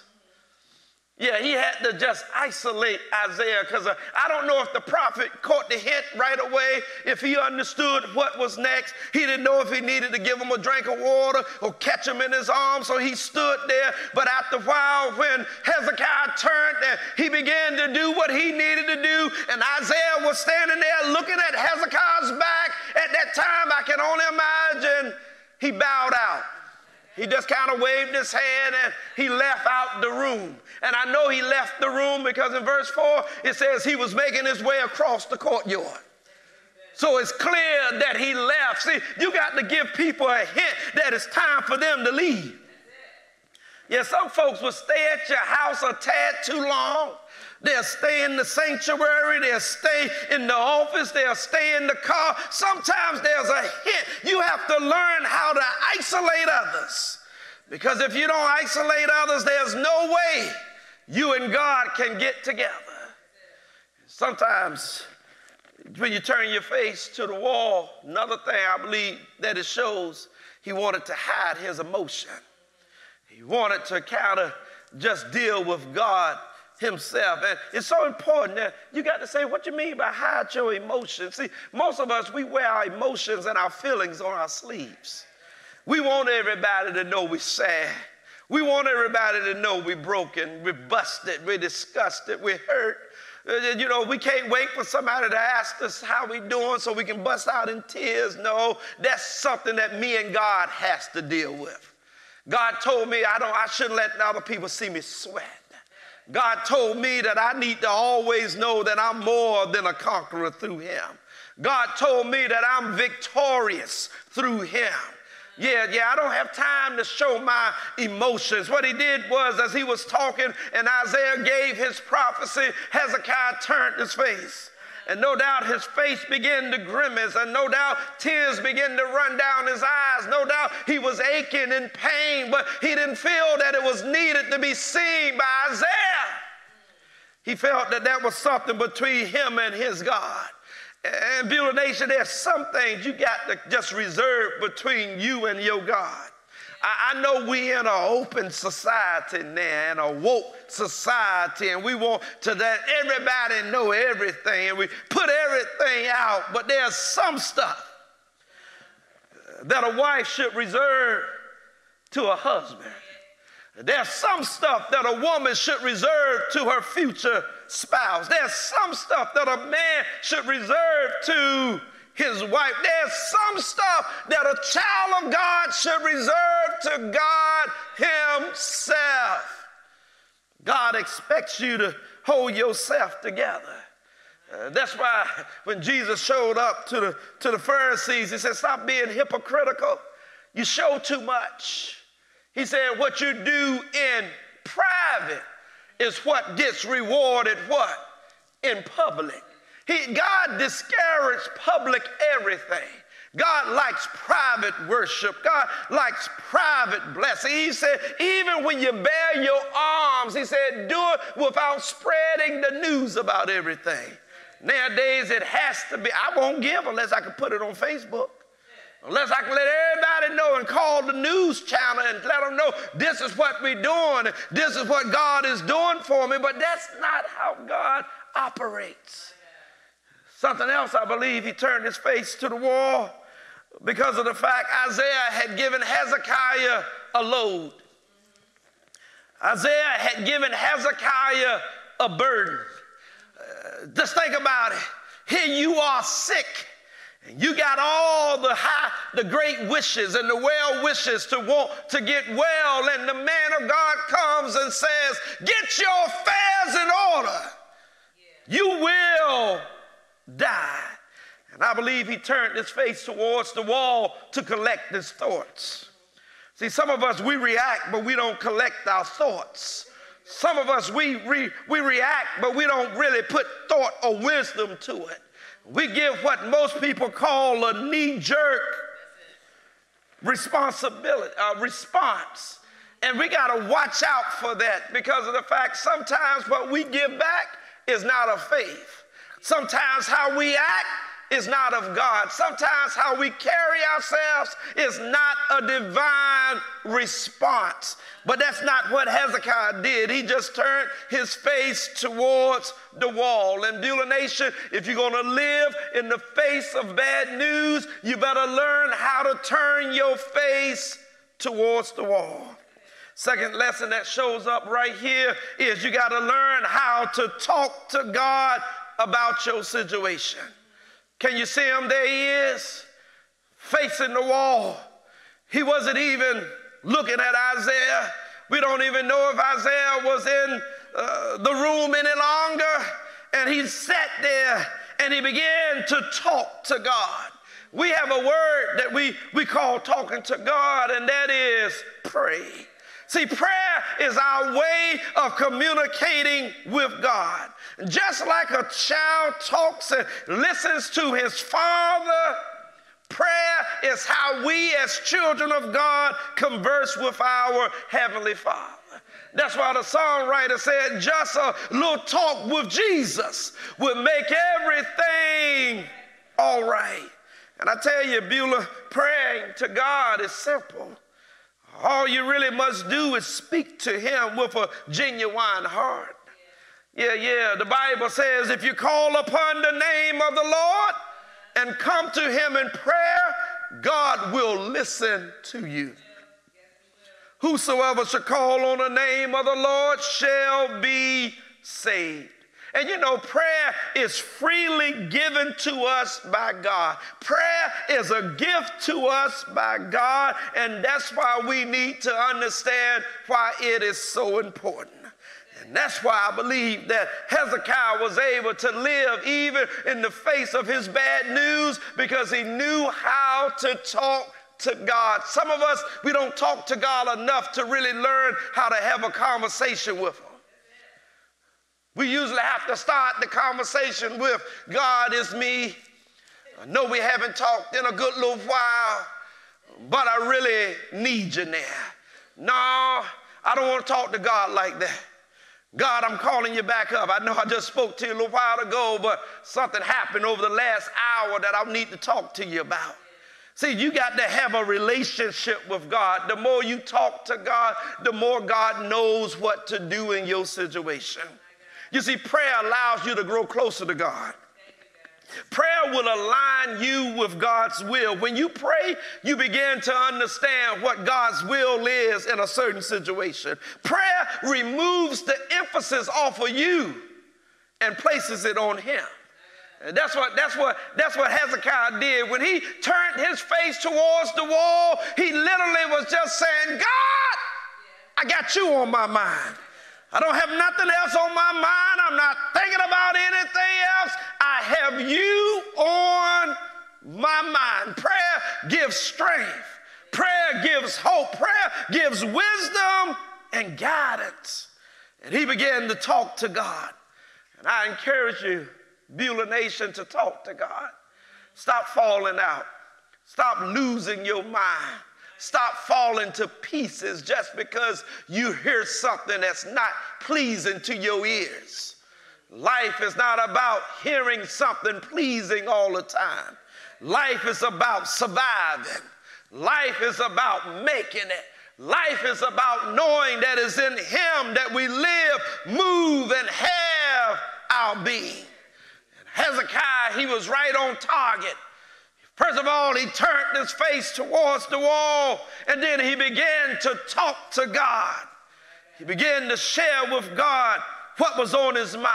Yeah, he had to just isolate Isaiah because uh, I don't know if the prophet caught the hint right away, if he understood what was next. He didn't know if he needed to give him a drink of water or catch him in his arms, so he stood there. But after a while, when Hezekiah turned he began to do what he needed to do, and Isaiah was standing there looking at Hezekiah's back, at that time, I can only imagine he bowed out. He just kind of waved his hand and he left out the room. And I know he left the room because in verse 4 it says he was making his way across the courtyard. So it's clear that he left. See, you got to give people a hint that it's time for them to leave. Yeah, some folks will stay at your house a tad too long. They'll stay in the sanctuary, they'll stay in the office, they'll stay in the car. Sometimes there's a hint. You have to learn how to isolate others. Because if you don't isolate others, there's no way you and God can get together. Sometimes when you turn your face to the wall, another thing I believe that it shows, he wanted to hide his emotion. He wanted to kind of just deal with God himself. And it's so important that you got to say, what you mean by hide your emotions? See, most of us, we wear our emotions and our feelings on our sleeves. We want everybody to know we're sad. We want everybody to know we're broken, we're busted, we're disgusted, we're hurt. Uh, You know, we can't wait for somebody to ask us how we doing so we can bust out in tears. No, that's something that me and God has to deal with. God told me I don't I shouldn't let other people see me sweat. God told me that I need to always know that I'm more than a conqueror through him. God told me that I'm victorious through him. Yeah, yeah, I don't have time to show my emotions. What he did was, as he was talking and Isaiah gave his prophecy, Hezekiah turned his face. And no doubt his face began to grimace, and no doubt tears began to run down his eyes. No doubt he was aching in pain, but he didn't feel that it was needed to be seen by Isaiah. He felt that that was something between him and his God. And Beulah Nation, there's some things you got to just reserve between you and your God. I, I know we're in an open society now, in a woke society, and we want to let everybody know everything, and we put everything out, but there's some stuff that a wife should reserve to a husband. There's some stuff that a woman should reserve to her future spouse. There's some stuff that a man should reserve to his wife. There's some stuff that a child of God should reserve to God Himself. God expects you to hold yourself together. Uh, that's why when Jesus showed up to the, to the Pharisees, he said, Stop being hypocritical. You show too much. He said, What you do in private is what gets rewarded what? In public. He, God discouraged public everything. God likes private worship. God likes private blessing. He said, even when you bear your arms, he said, do it without spreading the news about everything. Nowadays, it has to be, I won't give unless I can put it on Facebook. Unless I can let everybody know and call the news channel and let them know this is what we're doing, this is what God is doing for me, but that's not how God operates. Something else, I believe, he turned his face to the wall because of the fact Isaiah had given Hezekiah a load. Isaiah had given Hezekiah a burden. Uh, just think about it. Here you are sick. And you got all the high, the great wishes and the well wishes to want to get well, and the man of God comes and says, Get your affairs in order. You will die. And I believe he turned his face towards the wall to collect his thoughts. See, some of us, we react, but we don't collect our thoughts. Some of us, we, re, we react, but we don't really put thought or wisdom to it. We give what most people call a knee jerk responsibility, uh, response. And we got to watch out for that because of the fact sometimes what we give back is not of faith. Sometimes how we act is not of God. Sometimes how we carry ourselves is not a divine response. But that's not what Hezekiah did. He just turned his face towards the wall. And Beulah Nation, if you're going to live in the face of bad news, you better learn how to turn your face towards the wall. Second lesson that shows up right here is you got to learn how to talk to God about your situation. Can you see him? There he is, facing the wall. He wasn't even looking at Isaiah. We don't even know if Isaiah was in uh, the room any longer. And he sat there and he began to talk to God. We have a word that we, we call talking to God, and that is pray. See, prayer is our way of communicating with God. Just like a child talks and listens to his father, prayer is how we as children of God converse with our Heavenly Father. That's why the songwriter said, just a little talk with Jesus would make everything all right. And I tell you, Beulah, praying to God is simple. All you really must do is speak to him with a genuine heart. Yeah, yeah. The Bible says if you call upon the name of the Lord and come to him in prayer, God will listen to you. Whosoever shall call on the name of the Lord shall be saved. And you know, prayer is freely given to us by God. Prayer is a gift to us by God, and that's why we need to understand why it is so important. And that's why I believe that Hezekiah was able to live even in the face of his bad news because he knew how to talk to God. Some of us, we don't talk to God enough to really learn how to have a conversation with Him. We usually have to start the conversation with God is me. I know we haven't talked in a good little while, but I really need you now. No, I don't want to talk to God like that. God, I'm calling you back up. I know I just spoke to you a little while ago, but something happened over the last hour that I need to talk to you about. See, you got to have a relationship with God. The more you talk to God, the more God knows what to do in your situation. You see, prayer allows you to grow closer to God. Prayer will align you with God's will. When you pray, you begin to understand what God's will is in a certain situation. Prayer removes the emphasis off of you and places it on Him. And that's what that's what that's what Hezekiah did. When he turned his face towards the wall, he literally was just saying, God, I got you on my mind. I don't have nothing else on my mind. I'm not thinking about anything else. I have you on my mind. Prayer gives strength, prayer gives hope, prayer gives wisdom and guidance. And he began to talk to God. And I encourage you, Beulah Nation, to talk to God. Stop falling out, stop losing your mind. Stop falling to pieces just because you hear something that's not pleasing to your ears. Life is not about hearing something pleasing all the time. Life is about surviving. Life is about making it. Life is about knowing that it's in Him that we live, move, and have our being. And Hezekiah, he was right on target. First of all, he turned his face towards the wall and then he began to talk to God. He began to share with God what was on his mind.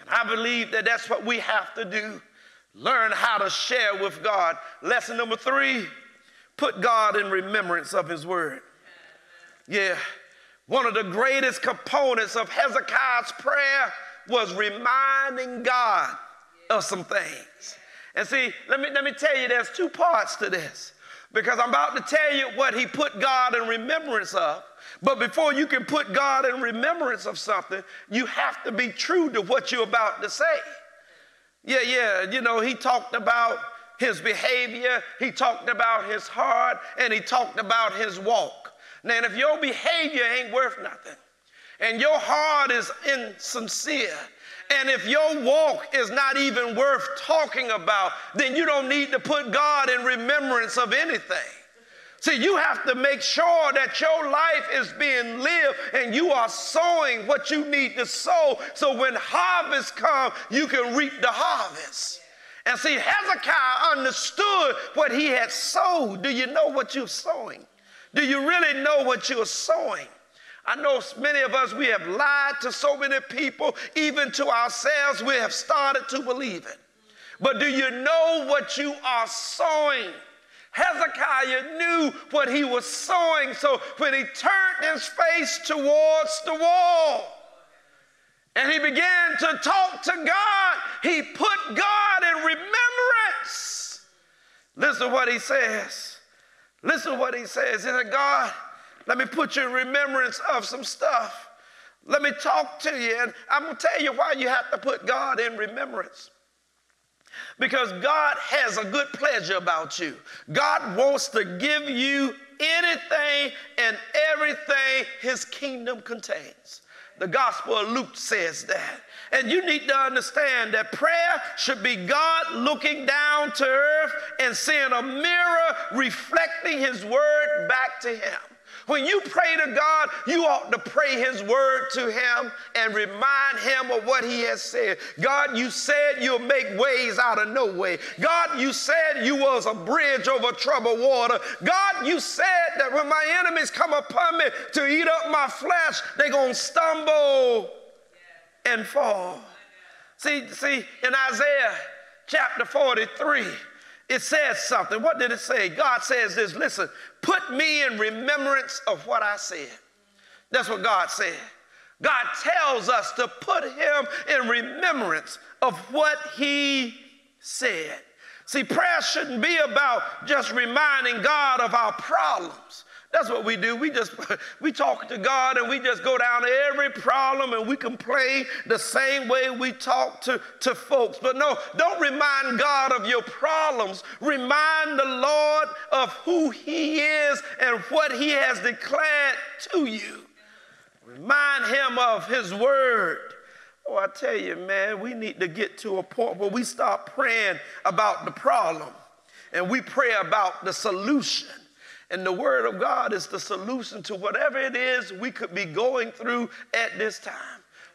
And I believe that that's what we have to do learn how to share with God. Lesson number three put God in remembrance of his word. Yeah, one of the greatest components of Hezekiah's prayer was reminding God of some things. And see, let me, let me tell you, there's two parts to this. Because I'm about to tell you what he put God in remembrance of. But before you can put God in remembrance of something, you have to be true to what you're about to say. Yeah, yeah, you know, he talked about his behavior, he talked about his heart, and he talked about his walk. Now, if your behavior ain't worth nothing, and your heart is insincere, and if your walk is not even worth talking about, then you don't need to put God in remembrance of anything. See, you have to make sure that your life is being lived and you are sowing what you need to sow so when harvest comes, you can reap the harvest. And see, Hezekiah understood what he had sowed. Do you know what you're sowing? Do you really know what you're sowing? I know many of us, we have lied to so many people, even to ourselves, we have started to believe it. But do you know what you are sowing? Hezekiah knew what he was sowing, so when he turned his face towards the wall and he began to talk to God, he put God in remembrance. Listen to what he says. Listen to what he says. He said, God, let me put you in remembrance of some stuff. Let me talk to you. And I'm going to tell you why you have to put God in remembrance. Because God has a good pleasure about you. God wants to give you anything and everything his kingdom contains. The Gospel of Luke says that. And you need to understand that prayer should be God looking down to earth and seeing a mirror reflecting his word back to him. When you pray to God, you ought to pray His word to Him and remind Him of what He has said. God, you said you'll make ways out of no way. God, you said you was a bridge over troubled water. God, you said that when my enemies come upon me to eat up my flesh, they're going to stumble and fall. See, see, in Isaiah chapter 43, it says something. What did it say? God says this listen, put me in remembrance of what I said. That's what God said. God tells us to put him in remembrance of what he said. See, prayer shouldn't be about just reminding God of our problems. That's what we do. We just we talk to God and we just go down every problem and we complain the same way we talk to, to folks. But no, don't remind God of your problems. Remind the Lord of who He is and what He has declared to you. Remind him of his word. Oh, I tell you, man, we need to get to a point where we stop praying about the problem and we pray about the solution. And the Word of God is the solution to whatever it is we could be going through at this time.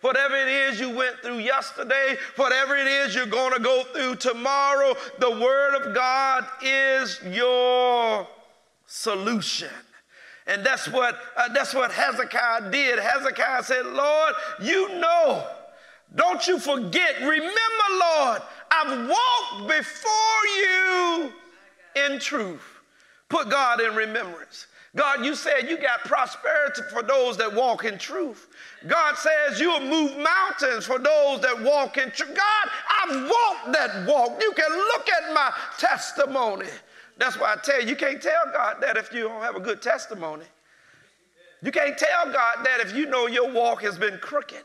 Whatever it is you went through yesterday, whatever it is you're going to go through tomorrow, the Word of God is your solution. And that's what, uh, that's what Hezekiah did. Hezekiah said, Lord, you know, don't you forget, remember, Lord, I've walked before you in truth. Put God in remembrance. God, you said you got prosperity for those that walk in truth. God says you'll move mountains for those that walk in truth. God, I've walked that walk. You can look at my testimony. That's why I tell you, you can't tell God that if you don't have a good testimony. You can't tell God that if you know your walk has been crooked.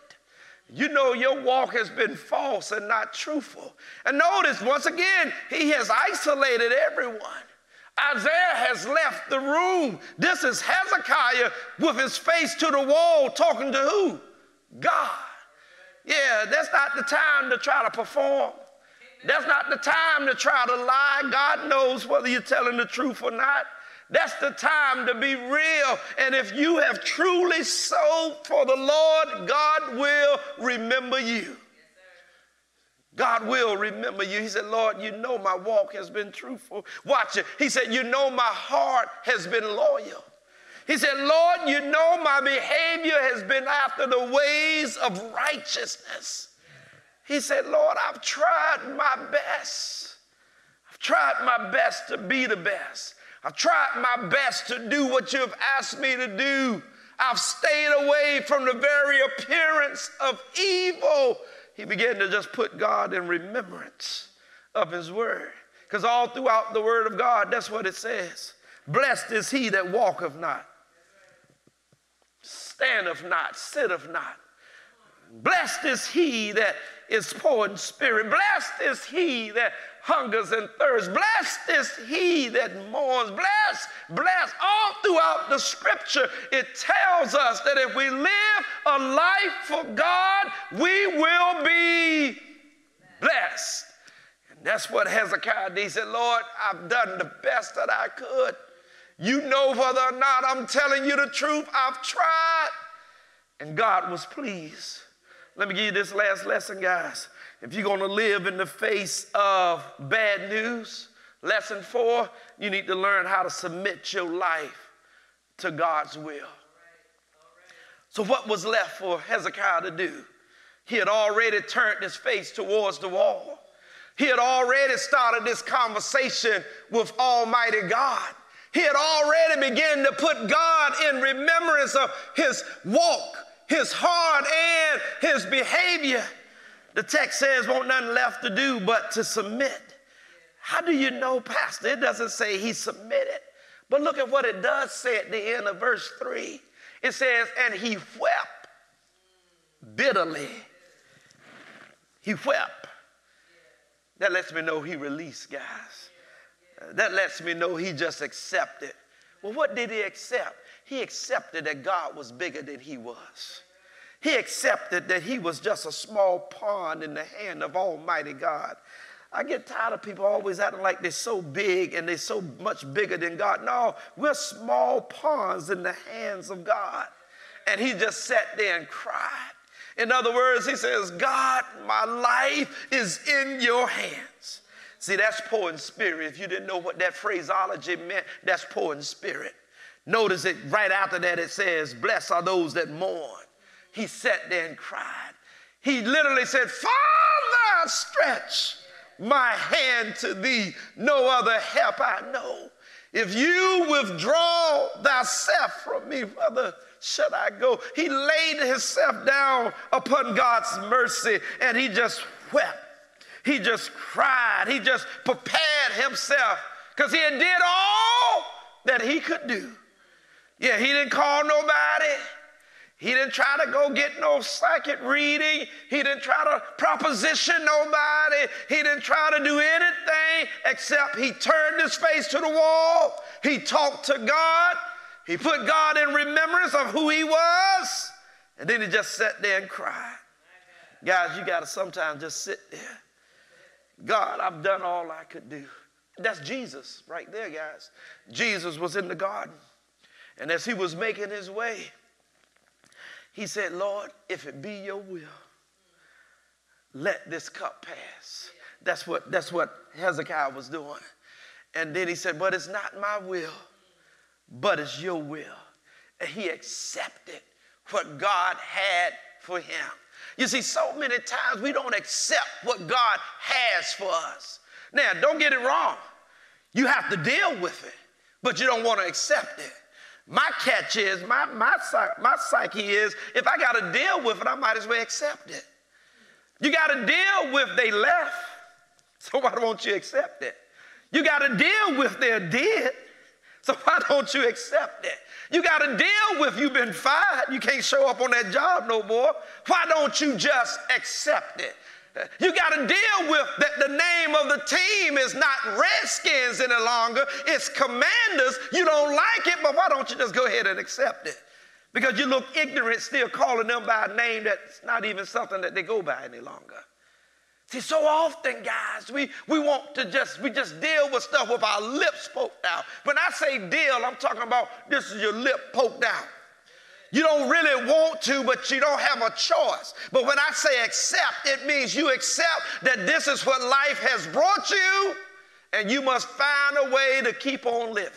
You know your walk has been false and not truthful. And notice, once again, he has isolated everyone. Isaiah has left the room. This is Hezekiah with his face to the wall talking to who? God. Yeah, that's not the time to try to perform. That's not the time to try to lie. God knows whether you're telling the truth or not. That's the time to be real. And if you have truly sold for the Lord, God will remember you. God will remember you. He said, Lord, you know my walk has been truthful. Watch it. He said, You know my heart has been loyal. He said, Lord, you know my behavior has been after the ways of righteousness. He said, Lord, I've tried my best. I've tried my best to be the best. I've tried my best to do what you've asked me to do. I've stayed away from the very appearance of evil. He began to just put God in remembrance of his word. Because all throughout the word of God, that's what it says. Blessed is he that walketh not, standeth not, sitteth not. Blessed is he that is poor in spirit. Blessed is he that hungers and thirsts. Blessed is he that mourns. Blessed, blessed. All throughout the scripture, it tells us that if we live a life for God, we will be blessed. And that's what Hezekiah did. He said, Lord, I've done the best that I could. You know whether or not I'm telling you the truth. I've tried. And God was pleased. Let me give you this last lesson, guys. If you're going to live in the face of bad news, lesson four, you need to learn how to submit your life to God's will. So, what was left for Hezekiah to do? He had already turned his face towards the wall. He had already started this conversation with Almighty God. He had already begun to put God in remembrance of his walk his heart and his behavior. The text says, won't nothing left to do but to submit. How do you know, Pastor? It doesn't say he submitted. But look at what it does say at the end of verse 3. It says, and he wept bitterly. He wept. That lets me know he released, guys. That lets me know he just accepted. Well, what did he accept? He accepted that God was bigger than he was. He accepted that he was just a small pawn in the hand of Almighty God. I get tired of people always acting like they're so big and they're so much bigger than God. No, we're small pawns in the hands of God. And he just sat there and cried. In other words, he says, God, my life is in your hands. See, that's poor in spirit. If you didn't know what that phraseology meant, that's poor in spirit. Notice it right after that, it says, Blessed are those that mourn. He sat there and cried. He literally said, Father, stretch my hand to thee. No other help I know. If you withdraw thyself from me, Father, should I go? He laid himself down upon God's mercy and he just wept. He just cried. He just prepared himself because he had did all that he could do. Yeah, he didn't call nobody. He didn't try to go get no psychic reading. He didn't try to proposition nobody. He didn't try to do anything except he turned his face to the wall. He talked to God. He put God in remembrance of who he was. And then he just sat there and cried. Guys, you got to sometimes just sit there. God, I've done all I could do. That's Jesus right there, guys. Jesus was in the garden. And as he was making his way, he said, Lord, if it be your will, let this cup pass. That's what, that's what Hezekiah was doing. And then he said, But it's not my will, but it's your will. And he accepted what God had for him. You see, so many times we don't accept what God has for us. Now, don't get it wrong. You have to deal with it, but you don't want to accept it. My catch is, my, my, my psyche is, if I got to deal with it, I might as well accept it. You got to deal with they left, so why don't you accept it? You got to deal with they're dead, so why don't you accept it? You got to deal with you've been fired, you can't show up on that job no more. Why don't you just accept it? You got to deal with that the name of the team is not Redskins any longer, it's Commanders. You don't like it, but why don't you just go ahead and accept it? Because you look ignorant still calling them by a name that's not even something that they go by any longer. See, so often, guys, we, we want to just, we just deal with stuff with our lips poked out. When I say deal, I'm talking about this is your lip poked out. You don't really want to, but you don't have a choice. But when I say accept, it means you accept that this is what life has brought you, and you must find a way to keep on living.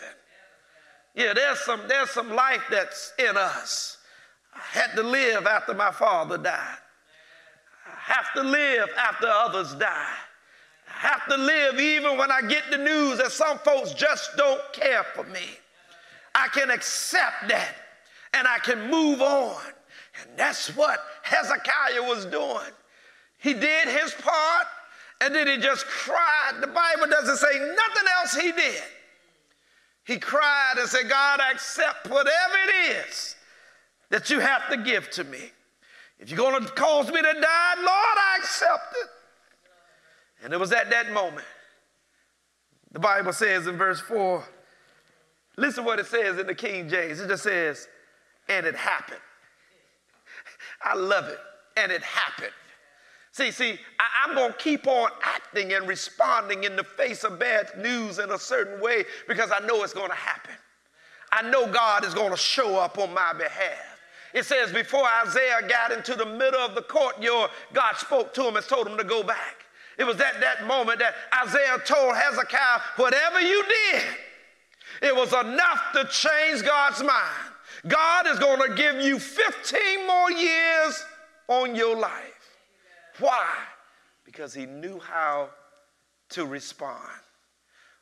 Yeah, there's some, there's some life that's in us. I had to live after my father died. I have to live after others die. I have to live even when I get the news that some folks just don't care for me. I can accept that and I can move on. And that's what Hezekiah was doing. He did his part and then he just cried. The Bible doesn't say nothing else he did. He cried and said, God, accept whatever it is that you have to give to me. If you're going to cause me to die, Lord, I accept it. And it was at that moment. The Bible says in verse 4, listen what it says in the King James. It just says, and it happened. I love it. And it happened. See, see, I, am going to keep on acting and responding in the face of bad news in a certain way because I know it's going to happen. I know God is going to show up on my behalf. It says, before Isaiah got into the middle of the courtyard, God spoke to him and told him to go back. It was at that moment that Isaiah told Hezekiah, whatever you did, it was enough to change God's mind. God is going to give you 15 more years on your life. Why? Because he knew how to respond.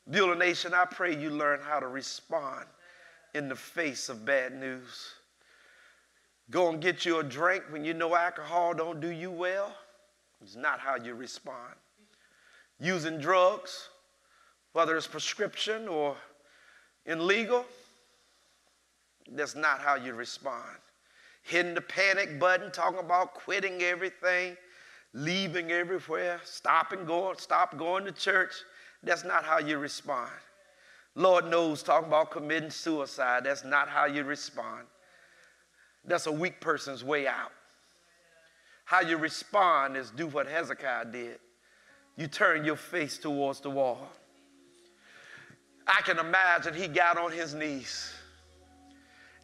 Beulah Nation, I pray you learn how to respond in the face of bad news. Go and get you a drink when you know alcohol don't do you well. It's not how you respond. Using drugs, whether it's prescription or in legal, that's not how you respond. Hitting the panic button, talking about quitting everything, leaving everywhere, stopping going, stop going to church. That's not how you respond. Lord knows, talking about committing suicide, that's not how you respond. That's a weak person's way out. How you respond is do what Hezekiah did. You turn your face towards the wall. I can imagine he got on his knees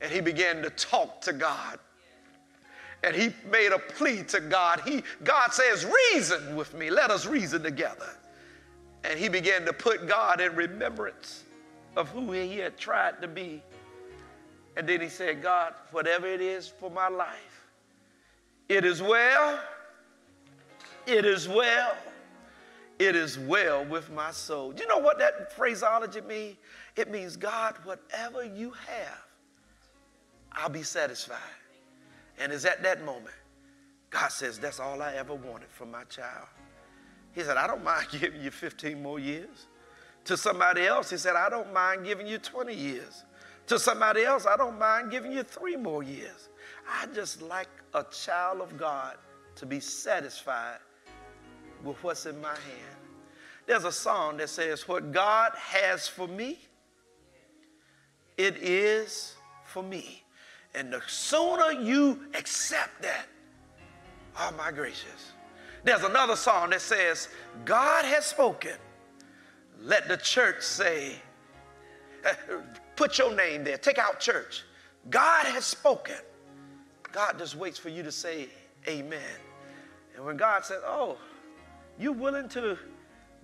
and he began to talk to God. And he made a plea to God. He, God says, Reason with me. Let us reason together. And he began to put God in remembrance of who he had tried to be. And then he said, God, whatever it is for my life, it is well it is well. It is well with my soul. Do you know what that phraseology means? It means, God, whatever you have, I'll be satisfied. And it's at that moment, God says, That's all I ever wanted from my child. He said, I don't mind giving you 15 more years. To somebody else, he said, I don't mind giving you 20 years. To somebody else, I don't mind giving you three more years. I just like a child of God to be satisfied with what's in my hand. There's a song that says, What God has for me, it is for me. And the sooner you accept that, oh my gracious. There's another song that says, God has spoken. Let the church say, uh, put your name there, take out church. God has spoken. God just waits for you to say amen. And when God says, oh, you willing to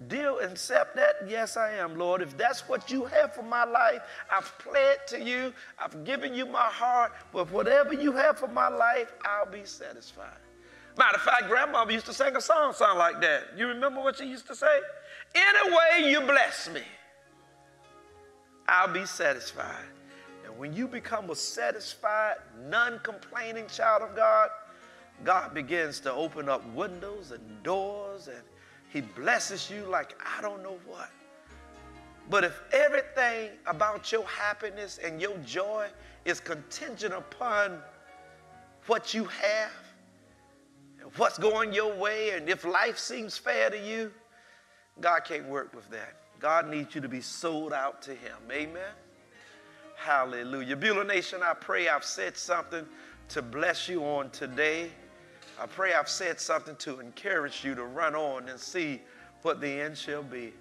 deal and accept that? Yes, I am, Lord. If that's what you have for my life, I've pled to you, I've given you my heart, but whatever you have for my life, I'll be satisfied. Matter of fact, grandmama used to sing a song sound like that. You remember what she used to say? Any way you bless me, I'll be satisfied. And when you become a satisfied, non complaining child of God, God begins to open up windows and doors and He blesses you like I don't know what. But if everything about your happiness and your joy is contingent upon what you have, what's going your way, and if life seems fair to you, God can't work with that. God needs you to be sold out to Him. Amen. Hallelujah. Beulah Nation, I pray I've said something to bless you on today. I pray I've said something to encourage you to run on and see what the end shall be.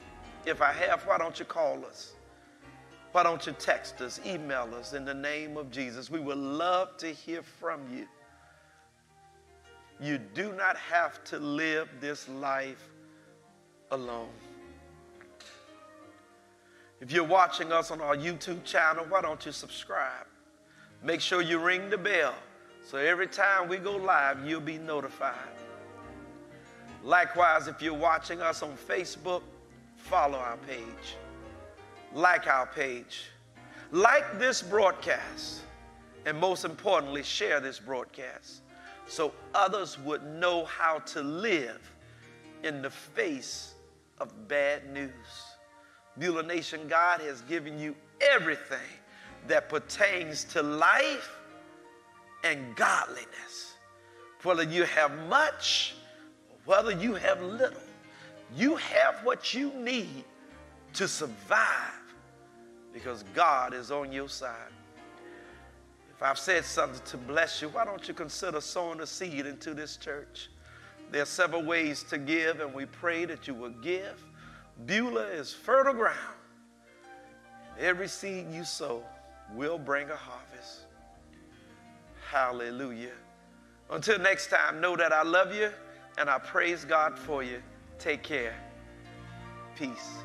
If I have, why don't you call us? Why don't you text us, email us in the name of Jesus? We would love to hear from you. You do not have to live this life alone. If you're watching us on our YouTube channel, why don't you subscribe? Make sure you ring the bell so every time we go live, you'll be notified. Likewise, if you're watching us on Facebook, follow our page, like our page, like this broadcast, and most importantly, share this broadcast so others would know how to live in the face of bad news. Beulah Nation, God has given you everything that pertains to life and godliness. Whether you have much, whether you have little, you have what you need to survive because God is on your side. If I've said something to bless you, why don't you consider sowing a seed into this church? There are several ways to give, and we pray that you will give. Beulah is fertile ground. Every seed you sow will bring a harvest. Hallelujah. Until next time, know that I love you and I praise God for you. Take care. Peace.